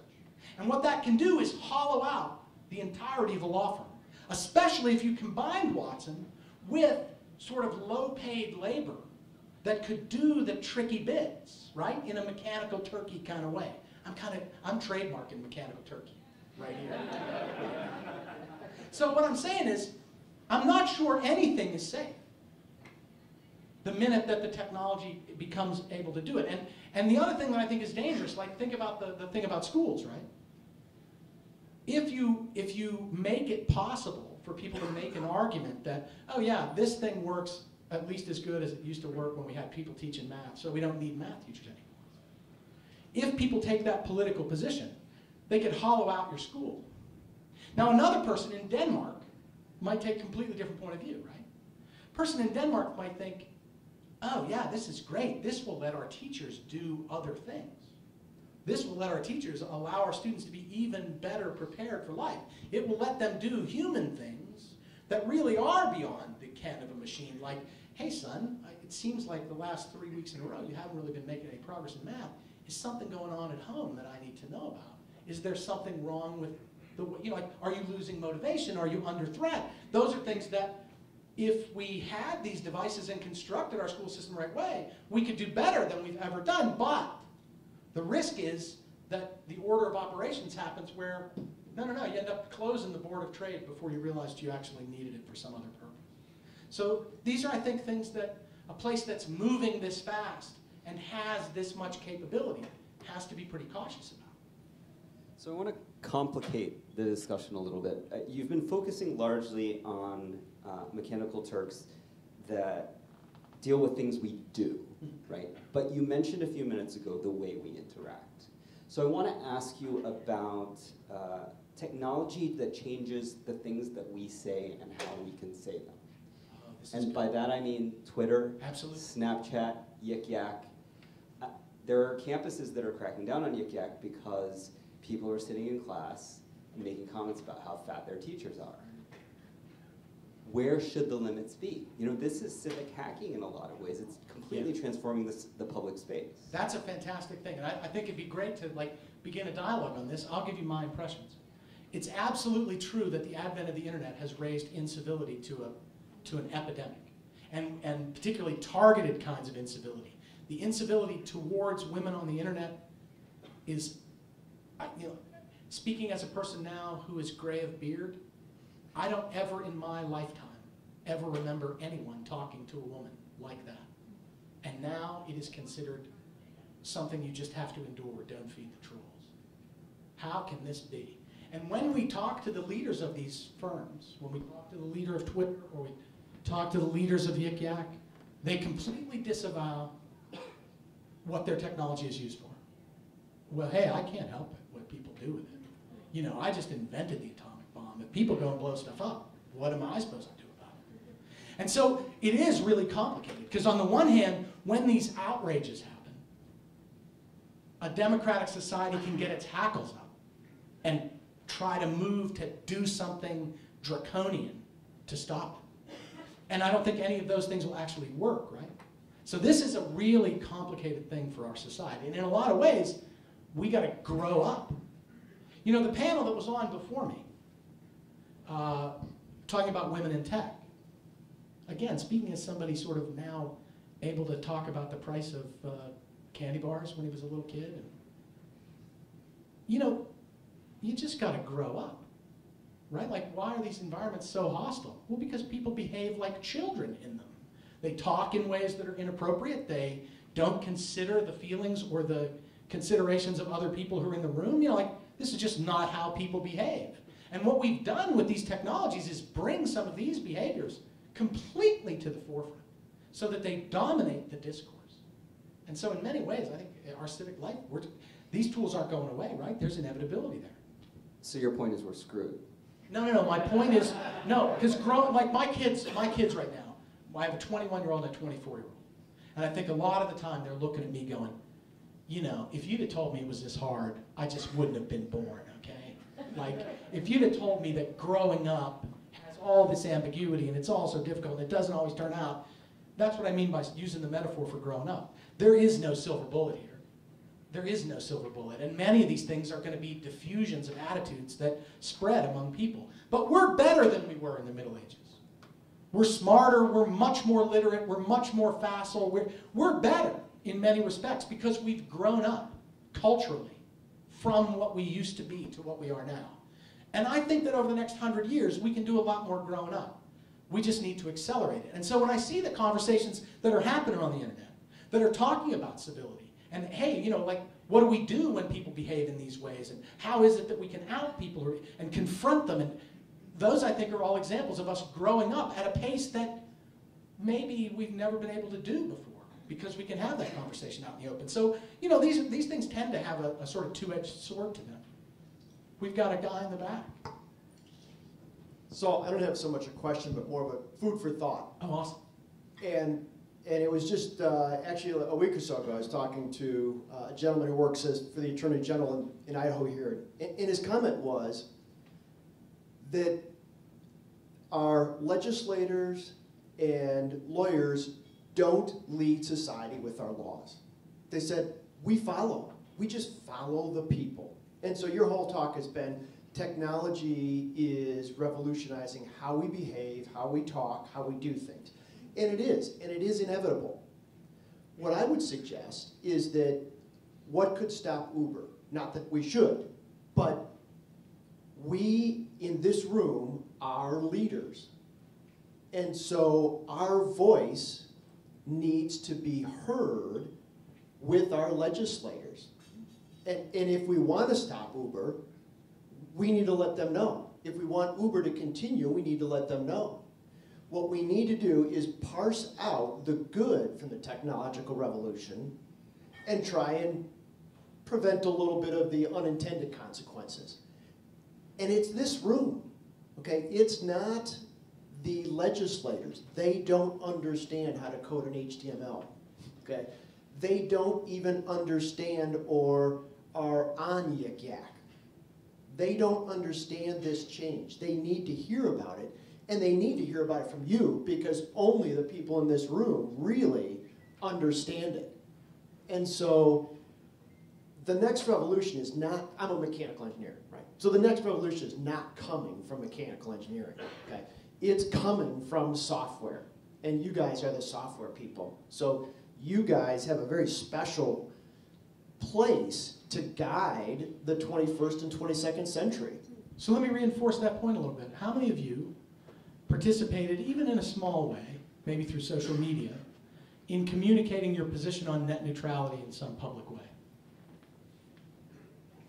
And what that can do is hollow out the entirety of a law firm, especially if you combine Watson with sort of low-paid labor that could do the tricky bits, right, in a mechanical turkey kind of way. I'm kind of, I'm trademarking mechanical turkey right here. so what I'm saying is, I'm not sure anything is safe the minute that the technology becomes able to do it. And, and the other thing that I think is dangerous, like think about the, the thing about schools, right? If you, if you make it possible for people to make an argument that, oh yeah, this thing works at least as good as it used to work when we had people teaching math, so we don't need math teachers anymore. If people take that political position, they could hollow out your school. Now another person in Denmark might take a completely different point of view, right? Person in Denmark might think, oh yeah, this is great. This will let our teachers do other things. This will let our teachers allow our students to be even better prepared for life. It will let them do human things that really are beyond the ken of a machine, like, hey son, it seems like the last three weeks in a row you haven't really been making any progress in math. Is something going on at home that I need to know about? Is there something wrong with the, you know, like, are you losing motivation? Are you under threat? Those are things that if we had these devices and constructed our school system the right way, we could do better than we've ever done. But the risk is that the order of operations happens where, no, no, no, you end up closing the Board of Trade before you realized you actually needed it for some other purpose. So these are, I think, things that a place that's moving this fast and has this much capability has to be pretty cautious about. So I want to complicate the discussion a little bit. Uh, you've been focusing largely on uh, mechanical Turks that deal with things we do, right? But you mentioned a few minutes ago the way we interact. So I want to ask you about uh, technology that changes the things that we say and how we can say them. Oh, And by that I mean Twitter, Absolutely. Snapchat, Yik Yak. Uh, There are campuses that are cracking down on Yik Yak because people are sitting in class and making comments about how fat their teachers are. Where should the limits be? You know, this is civic hacking in a lot of ways. It's completely transforming this, the public space. That's a fantastic thing, and I, I think it'd be great to like begin a dialogue on this. I'll give you my impressions. It's absolutely true that the advent of the internet has raised incivility to a to an epidemic, and and particularly targeted kinds of incivility. The incivility towards women on the internet is, you know, speaking as a person now who is gray of beard, I don't ever in my lifetime ever remember anyone talking to a woman like that. And now it is considered something you just have to endure. Don't feed the trolls. How can this be? And when we talk to the leaders of these firms, when we talk to the leader of Twitter or we talk to the leaders of Yik Yak, they completely disavow what their technology is used for. Well, hey, I can't help it, what people do with it. You know, I just invented the bomb. If people go and blow stuff up, what am I supposed to do about it? And so it is really complicated because, on the one hand, when these outrages happen, a democratic society can get its hackles up and try to move to do something draconian to stop it. And I don't think any of those things will actually work, right? So this is a really complicated thing for our society. And in a lot of ways, we got to grow up. You know, the panel that was on before me, uh, talking about women in tech, again, speaking as somebody sort of now able to talk about the price of uh, candy bars when he was a little kid. And, you know, you just got to grow up, right? Like, why are these environments so hostile? Well, because people behave like children in them. They talk in ways that are inappropriate. They don't consider the feelings or the considerations of other people who are in the room. You know, like, this is just not how people behave. And what we've done with these technologies is bring some of these behaviors completely to the forefront so that they dominate the discourse. And so, in many ways, I think our civic life, we're, these tools aren't going away, right? There's inevitability there. So your point is we're screwed. No, no, no. My point is, no, because growing, like my kids, my kids right now, I have a 21 year old and a 24 year old. And I think a lot of the time they're looking at me going, you know, if you'd have told me it was this hard, I just wouldn't have been born? Like, if you'd have told me that growing up has all this ambiguity and it's all so difficult and it doesn't always turn out, that's what I mean by using the metaphor for growing up. There is no silver bullet here. There is no silver bullet. And many of these things are going to be diffusions of attitudes that spread among people. But we're better than we were in the Middle Ages. We're smarter, we're much more literate, we're much more facile, we're, we're better in many respects because we've grown up culturally from what we used to be to what we are now. And I think that over the next hundred years, we can do a lot more growing up. We just need to accelerate it. And so when I see the conversations that are happening on the internet, that are talking about civility, and hey, you know, like, what do we do when people behave in these ways? And how is it that we can out people and confront them? And those, I think, are all examples of us growing up at a pace that maybe we've never been able to do before because we can have that conversation out in the open. So, you know, these, these things tend to have a, a sort of two-edged sword to them. We've got a guy in the back. So I don't have so much a question, but more of a food for thought. Oh, awesome. And and it was just uh, actually a week or so ago. I was talking to uh, a gentleman who works as for the Attorney General in, in Idaho here, and, and his comment was that our legislators and lawyers don't lead society with our laws. They said we follow. We just follow the people. And so your whole talk has been technology is revolutionizing how we behave, how we talk, how we do things. And it is, and it is inevitable. What I would suggest is that what could stop Uber? Not that we should, but we in this room are leaders. And so our voice needs to be heard with our legislators. And, and if we want to stop Uber, we need to let them know. If we want Uber to continue, we need to let them know. What we need to do is parse out the good from the technological revolution and try and prevent a little bit of the unintended consequences. And it's this room, okay? It's not the legislators. They don't understand how to code an HTML, okay? They don't even understand or are on Yik Yak. They don't understand this change. They need to hear about it. And they need to hear about it from you because only the people in this room really understand it. And so the next revolution is not, I'm a mechanical engineer, right? So the next revolution is not coming from mechanical engineering, okay? It's coming from software. And you guys are the software people. So you guys have a very special place to guide the 21st and 22nd century. So let me reinforce that point a little bit. How many of you participated, even in a small way, maybe through social media, in communicating your position on net neutrality in some public way?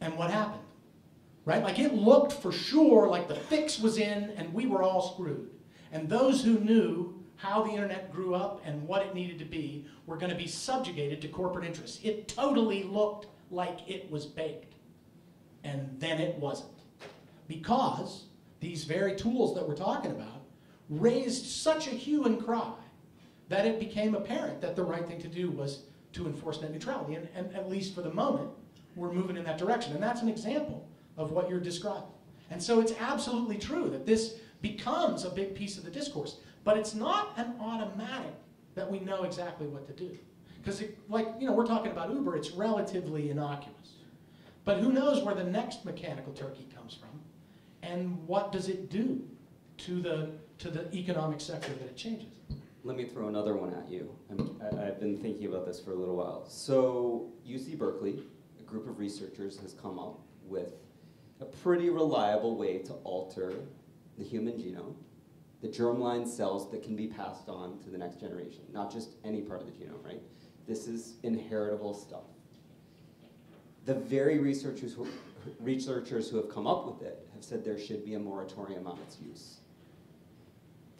And what happened? Right? Like it looked for sure like the fix was in and we were all screwed. And those who knew how the internet grew up and what it needed to be were going to be subjugated to corporate interests. It totally looked like it was baked. And then it wasn't. Because these very tools that we're talking about raised such a hue and cry that it became apparent that the right thing to do was to enforce net neutrality. And, and at least for the moment, we're moving in that direction. And that's an example of what you're describing. And so it's absolutely true that this becomes a big piece of the discourse. But it's not an automatic that we know exactly what to do. Because, like, you know, we're talking about Uber, it's relatively innocuous. But who knows where the next mechanical turkey comes from, and what does it do to the, to the economic sector that it changes? Let me throw another one at you. I, I've been thinking about this for a little while. So, UC Berkeley, a group of researchers, has come up with a pretty reliable way to alter the human genome, the germline cells that can be passed on to the next generation, not just any part of the genome, right? This is inheritable stuff. The very researchers who, researchers who have come up with it have said there should be a moratorium on its use.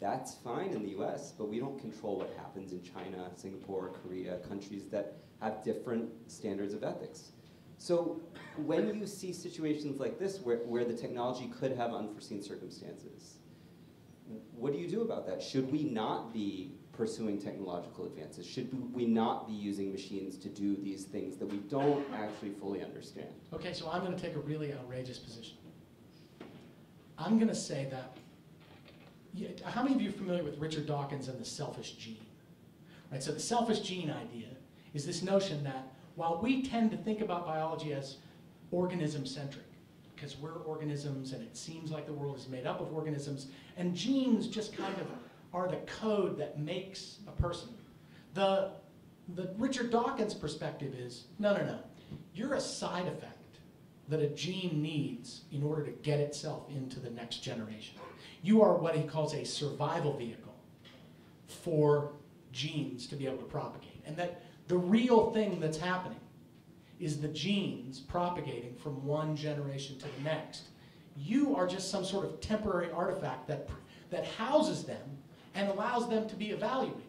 That's fine in the US, but we don't control what happens in China, Singapore, Korea, countries that have different standards of ethics. So when you see situations like this where, where the technology could have unforeseen circumstances, what do you do about that? Should we not be pursuing technological advances? Should we not be using machines to do these things that we don't actually fully understand? Okay, so I'm going to take a really outrageous position. I'm going to say that. Yeah, how many of you are familiar with Richard Dawkins and the selfish gene? Right. So the selfish gene idea is this notion that while we tend to think about biology as organism centric, because we're organisms and it seems like the world is made up of organisms, and genes just kind of are the code that makes a person. The, the Richard Dawkins perspective is no, no, no. You're a side effect that a gene needs in order to get itself into the next generation. You are what he calls a survival vehicle for genes to be able to propagate. And that the real thing that's happening is the genes propagating from one generation to the next. You are just some sort of temporary artifact that, that houses them and allows them to be evaluated.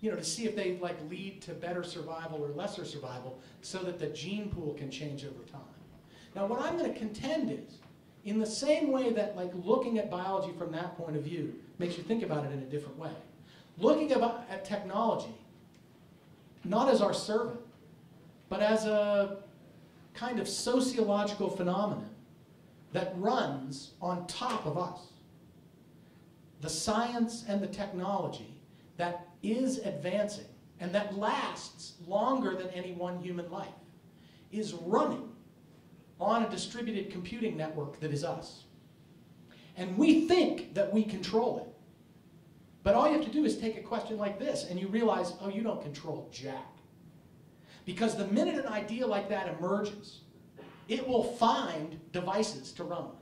You know, to see if they like lead to better survival or lesser survival so that the gene pool can change over time. Now what I'm going to contend is, in the same way that like looking at biology from that point of view makes you think about it in a different way, looking about, at technology not as our servant, but as a kind of sociological phenomenon that runs on top of us. The science and the technology that is advancing and that lasts longer than any one human life is running on a distributed computing network that is us. And we think that we control it. But all you have to do is take a question like this and you realize, oh, you don't control jack. Because the minute an idea like that emerges, it will find devices to run on.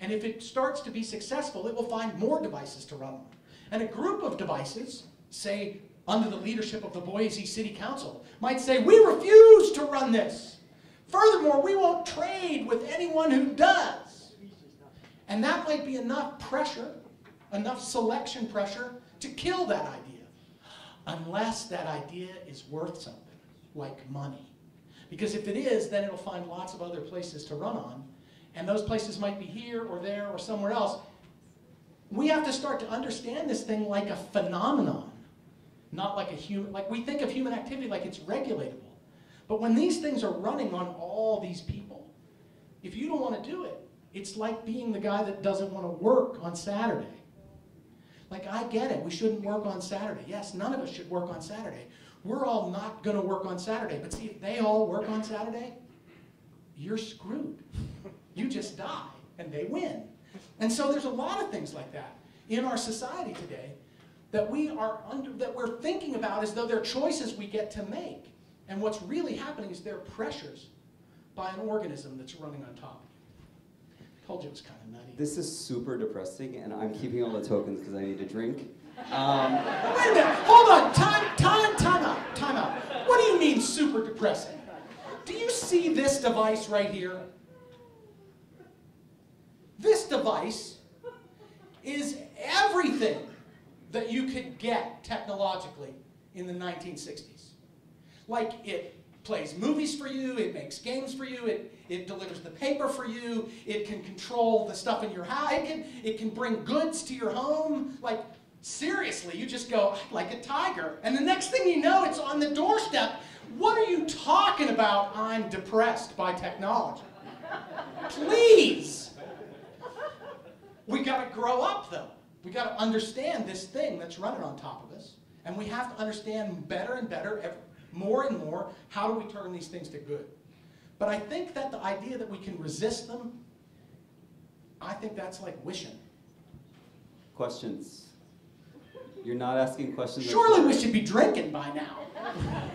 And if it starts to be successful, it will find more devices to run on. And a group of devices, say under the leadership of the Boise City Council, might say, we refuse to run this. Furthermore, we won't trade with anyone who does. And that might be enough pressure, enough selection pressure to kill that idea. Unless that idea is worth something, like money. Because if it is, then it'll find lots of other places to run on. And those places might be here or there or somewhere else. We have to start to understand this thing like a phenomenon, not like a human, like we think of human activity like it's regulatable. But when these things are running on all these people, if you don't want to do it, it's like being the guy that doesn't want to work on Saturday Like, I get it. We shouldn't work on Saturday. Yes, none of us should work on Saturday. We're all not going to work on Saturday. But see, if they all work on Saturday, you're screwed. You just die, and they win. And so there's a lot of things like that in our society today that we are under, that we're thinking about as though they're choices we get to make. And what's really happening is they're pressures by an organism that's running on top. Told you it was kind of nutty. This is super depressing, and I'm keeping all the tokens because I need a drink. Um, Wait a minute, hold on, time, time, time out, time out. What do you mean super depressing? Do you see this device right here? This device is everything that you could get technologically in the 1960s. Like it plays movies for you, it makes games for you, it, it delivers the paper for you, it can control the stuff in your house, it can, it can bring goods to your home. Like, seriously, you just go, like a tiger. And the next thing you know, it's on the doorstep. What are you talking about? I'm depressed by technology. Please. We got to grow up, though. We got to understand this thing that's running on top of us. And we have to understand better and better, more and more, how do we turn these things to good. But I think that the idea that we can resist them, I think that's like wishing. questions? You're not asking questions. Surely we should be drinking by now.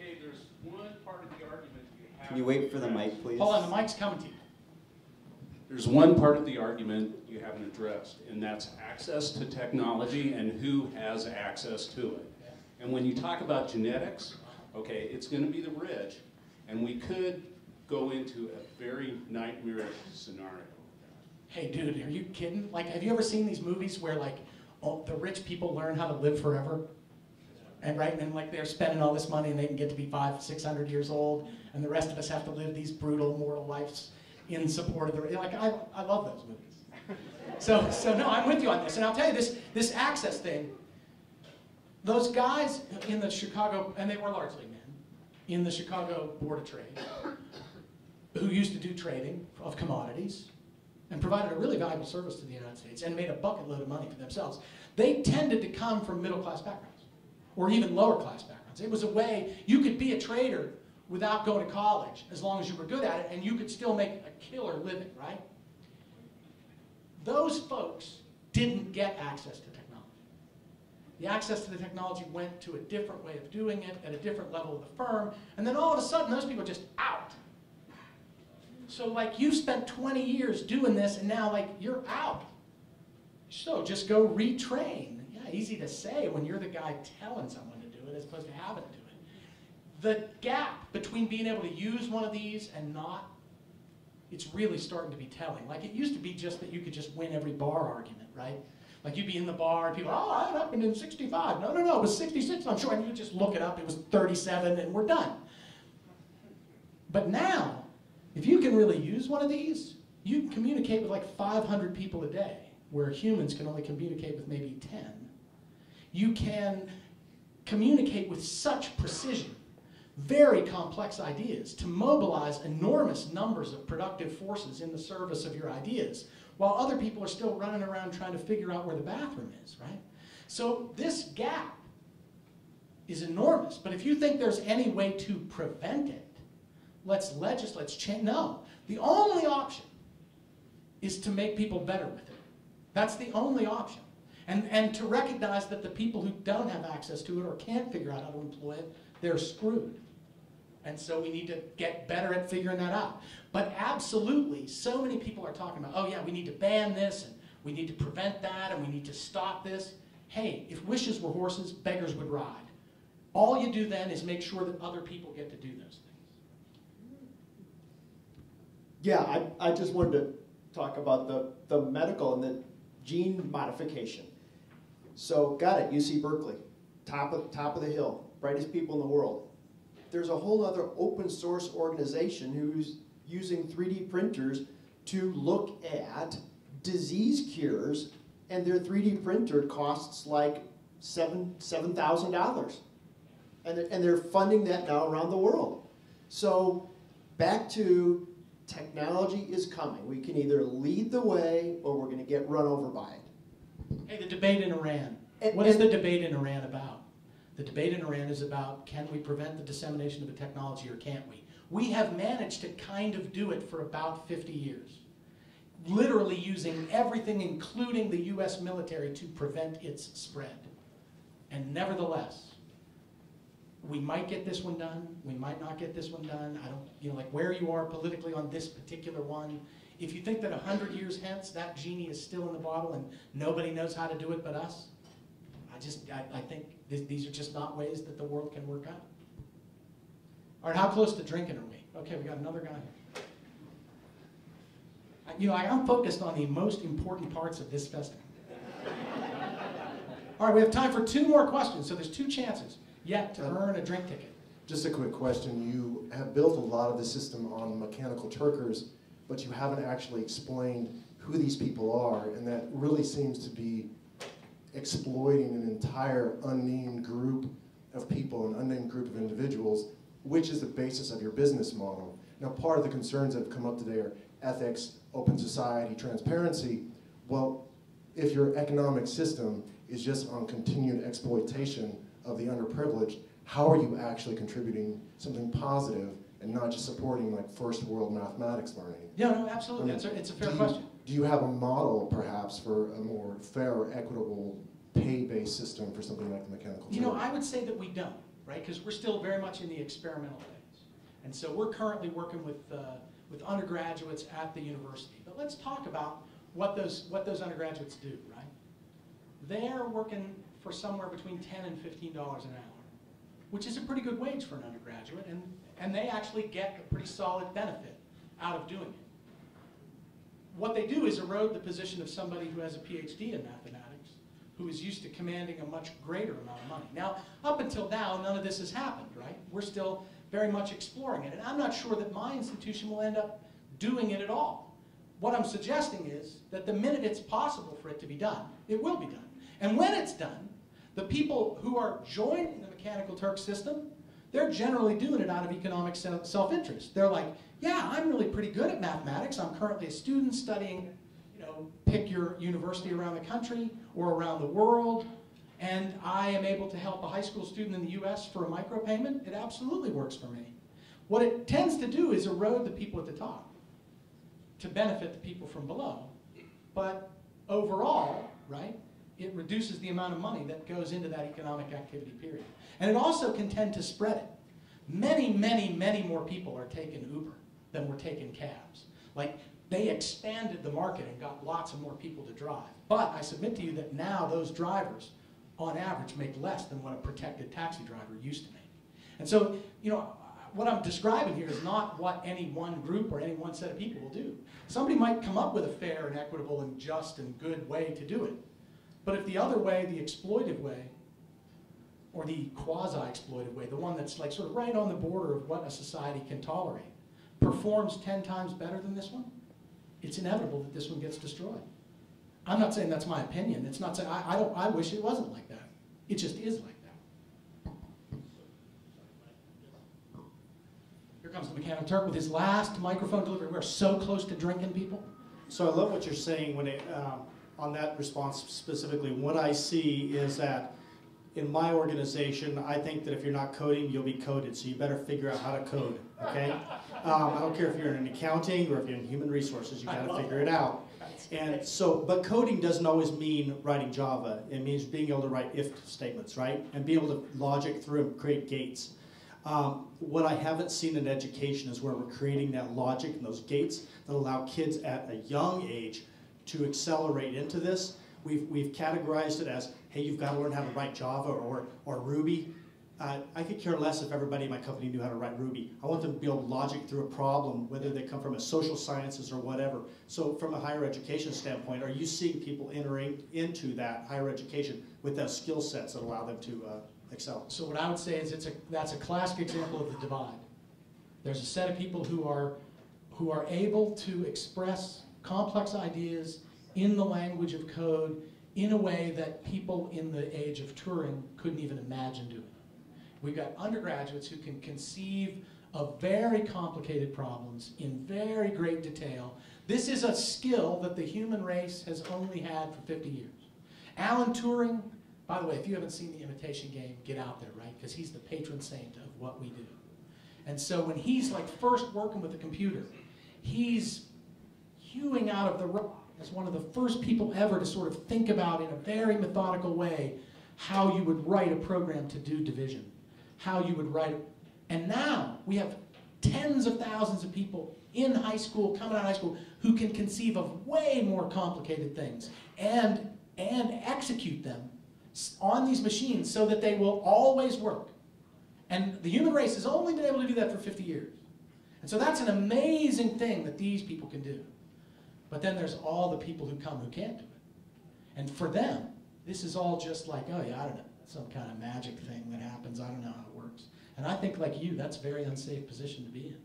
Okay, there's one part of the argument you have. Can you wait for the mic, please? Hold on, the mic's coming to you. There's one part of the argument you haven't addressed, and that's access to technology and who has access to it. And when you talk about genetics, okay, it's going to be the rich, and we could go into a very nightmarish scenario. Hey, dude, are you kidding? Like, have you ever seen these movies where, like, oh, the rich people learn how to live forever? And right, and like, they're spending all this money and they can get to be five, six hundred years old, and the rest of us have to live these brutal, mortal lives in support of the. Like, I, I love those movies. So, so no, I'm with you on this, and I'll tell you this: this access thing. Those guys in the Chicago, and they were largely men, in the Chicago Board of Trade, who used to do trading of commodities, and provided a really valuable service to the United States and made a bucket load of money for themselves. They tended to come from middle class backgrounds or even lower class backgrounds. It was a way you could be a trader without going to college as long as you were good at it and you could still make a killer living, right? Those folks didn't get access to. The access to the technology went to a different way of doing it at a different level of the firm, and then all of a sudden those people are just out. So like you spent 20 years doing this and now like you're out. So just go retrain. Yeah, easy to say when you're the guy telling someone to do it as opposed to having to do it. The gap between being able to use one of these and not, it's really starting to be telling. Like it used to be just that you could just win every bar argument, right? Like you'd be in the bar and people, oh, that happened in 65. No, no, no, it was 66, I'm sure. And you just look it up, it was 37 and we're done. But now, if you can really use one of these, you can communicate with like 500 people a day, where humans can only communicate with maybe 10. You can communicate with such precision, very complex ideas, to mobilize enormous numbers of productive forces in the service of your ideas, while other people are still running around trying to figure out where the bathroom is, right? So this gap is enormous, but if you think there's any way to prevent it, let's legislate, let's change. No. The only option is to make people better with it. That's the only option. And, and to recognize that the people who don't have access to it or can't figure out how to employ it, they're screwed. And so we need to get better at figuring that out. But absolutely, so many people are talking about, oh yeah, we need to ban this, and we need to prevent that, and we need to stop this. Hey, if wishes were horses, beggars would ride. All you do then is make sure that other people get to do those things. Yeah, I, I just wanted to talk about the, the medical and the gene modification. So, got it, UC Berkeley, top of, top of the hill, brightest people in the world. There's a whole other open source organization who's using 3D printers to look at disease cures, and their 3D printer costs like seven seven thousand dollars, and they're, and they're funding that now around the world. So, back to technology is coming. We can either lead the way or we're going to get run over by it. Hey, the debate in Iran. And- What is and- the debate in Iran about? The debate in Iran is about can we prevent the dissemination of a technology or can't we? We have managed to kind of do it for about 50 years. Literally using everything, including the US military, to prevent its spread. And nevertheless, we might get this one done, we might not get this one done. I don't, you know, like where you are politically on this particular one. If you think that 100 years hence, that genie is still in the bottle and nobody knows how to do it but us, I just, I, I think th- these are just not ways that the world can work out. All right, how close to drinking are we? Okay, we got another guy here. I- You know, I, I'm focused on the most important parts of this festival. All right, we have time for two more questions, so there's two chances yet to uh, earn a drink ticket. Just a quick question. You have built a lot of the system on mechanical Turkers, but you haven't actually explained who these people are, and that really seems to be exploiting an entire unnamed group of people, an unnamed group of individuals, which is the basis of your business model. Now, part of the concerns that have come up today are ethics, open society, transparency. Well, if your economic system is just on continued exploitation of the underprivileged, how are you actually contributing something positive and not just supporting like first world mathematics learning? Yeah, no, absolutely. It's a, it's a fair question. Do you have a model perhaps for a more fair or equitable pay-based system for something like the mechanical You know, I would say that we don't, right? Because we're still very much in the experimental phase. And so we're currently working with, uh, with undergraduates at the university. But let's talk about what those, what those undergraduates do, right? They're working for somewhere between 10 and $15 an hour, which is a pretty good wage for an undergraduate, and, and they actually get a pretty solid benefit out of doing it. What they do is erode the position of somebody who has a PhD in mathematics, who is used to commanding a much greater amount of money. Now, up until now, none of this has happened, right? We're still very much exploring it, and I'm not sure that my institution will end up doing it at all. What I'm suggesting is that the minute it's possible for it to be done, it will be done. And when it's done, the people who are joining the Mechanical Turk system, they're generally doing it out of economic self-interest. They're like, yeah, I'm really pretty good at mathematics. I'm currently a student studying, you know, pick your university around the country or around the world, and I am able to help a high school student in the US for a micropayment. It absolutely works for me. What it tends to do is erode the people at the top to benefit the people from below. But overall, right, it reduces the amount of money that goes into that economic activity period. And it also can tend to spread it. Many, many, many more people are taking Uber than were taking cabs. Like, they expanded the market and got lots of more people to drive. But I submit to you that now those drivers, on average, make less than what a protected taxi driver used to make. And so, you know, what I'm describing here is not what any one group or any one set of people will do. Somebody might come up with a fair and equitable and just and good way to do it. But if the other way, the exploitive way, or the quasi-exploitive way, the one that's like sort of right on the border of what a society can tolerate, performs 10 times better than this one, it's inevitable that this one gets destroyed. I'm not saying that's my opinion. It's not saying, I, I don't, I wish it wasn't like that. It just is like that. Here comes the Mechanical Turk with his last microphone delivery. We're so close to drinking people. So I love what you're saying when it, um, on that response specifically. What I see is that in my organization, I think that if you're not coding, you'll be coded. So you better figure out how to code. Okay? Um, I don't care if you're in accounting or if you're in human resources. You got to figure it out. And so, but coding doesn't always mean writing Java. It means being able to write if statements, right? And be able to logic through and create gates. Um, what I haven't seen in education is where we're creating that logic and those gates that allow kids at a young age to accelerate into this. We've, we've categorized it as, hey, you've got to learn how to write Java or, or Ruby. Uh, I could care less if everybody in my company knew how to write Ruby. I want them to build logic through a problem, whether they come from a social sciences or whatever. So from a higher education standpoint, are you seeing people entering into that higher education with those skill sets that allow them to uh, excel? So what I would say is it's a, that's a classic example of the divide. There's a set of people who are, who are able to express complex ideas in the language of code in a way that people in the age of Turing couldn't even imagine doing. We've got undergraduates who can conceive of very complicated problems in very great detail. This is a skill that the human race has only had for 50 years. Alan Turing, by the way, if you haven't seen The Imitation Game, get out there, right? Because he's the patron saint of what we do. And so when he's like first working with the computer, he's hewing out of the rock as one of the first people ever to sort of think about in a very methodical way how you would write a program to do division, how you would write it. And now we have tens of thousands of people in high school, coming out of high school, who can conceive of way more complicated things and, and execute them on these machines so that they will always work. And the human race has only been able to do that for 50 years. And so that's an amazing thing that these people can do. But then there's all the people who come who can't do it. And for them, this is all just like, oh yeah, I don't know, some kind of magic thing that happens. I don't know how it works. And I think like you, that's a very unsafe position to be in.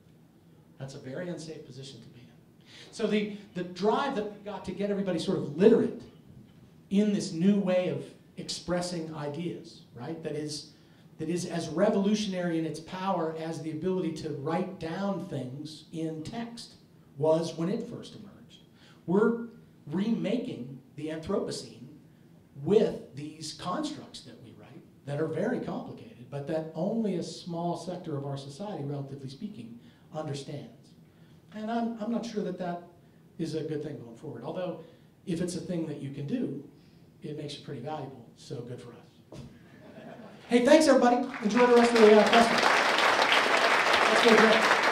That's a very unsafe position to be in. So the, the drive that we got to get everybody sort of literate in this new way of expressing ideas, right? That is, that is as revolutionary in its power as the ability to write down things in text was when it first emerged. We're remaking the Anthropocene with these constructs that we write that are very complicated, but that only a small sector of our society, relatively speaking, understands. And I'm, I'm not sure that that is a good thing going forward. Although, if it's a thing that you can do, it makes you pretty valuable. So good for us. Hey, thanks everybody. Enjoy the rest of the uh, festival. Let's go.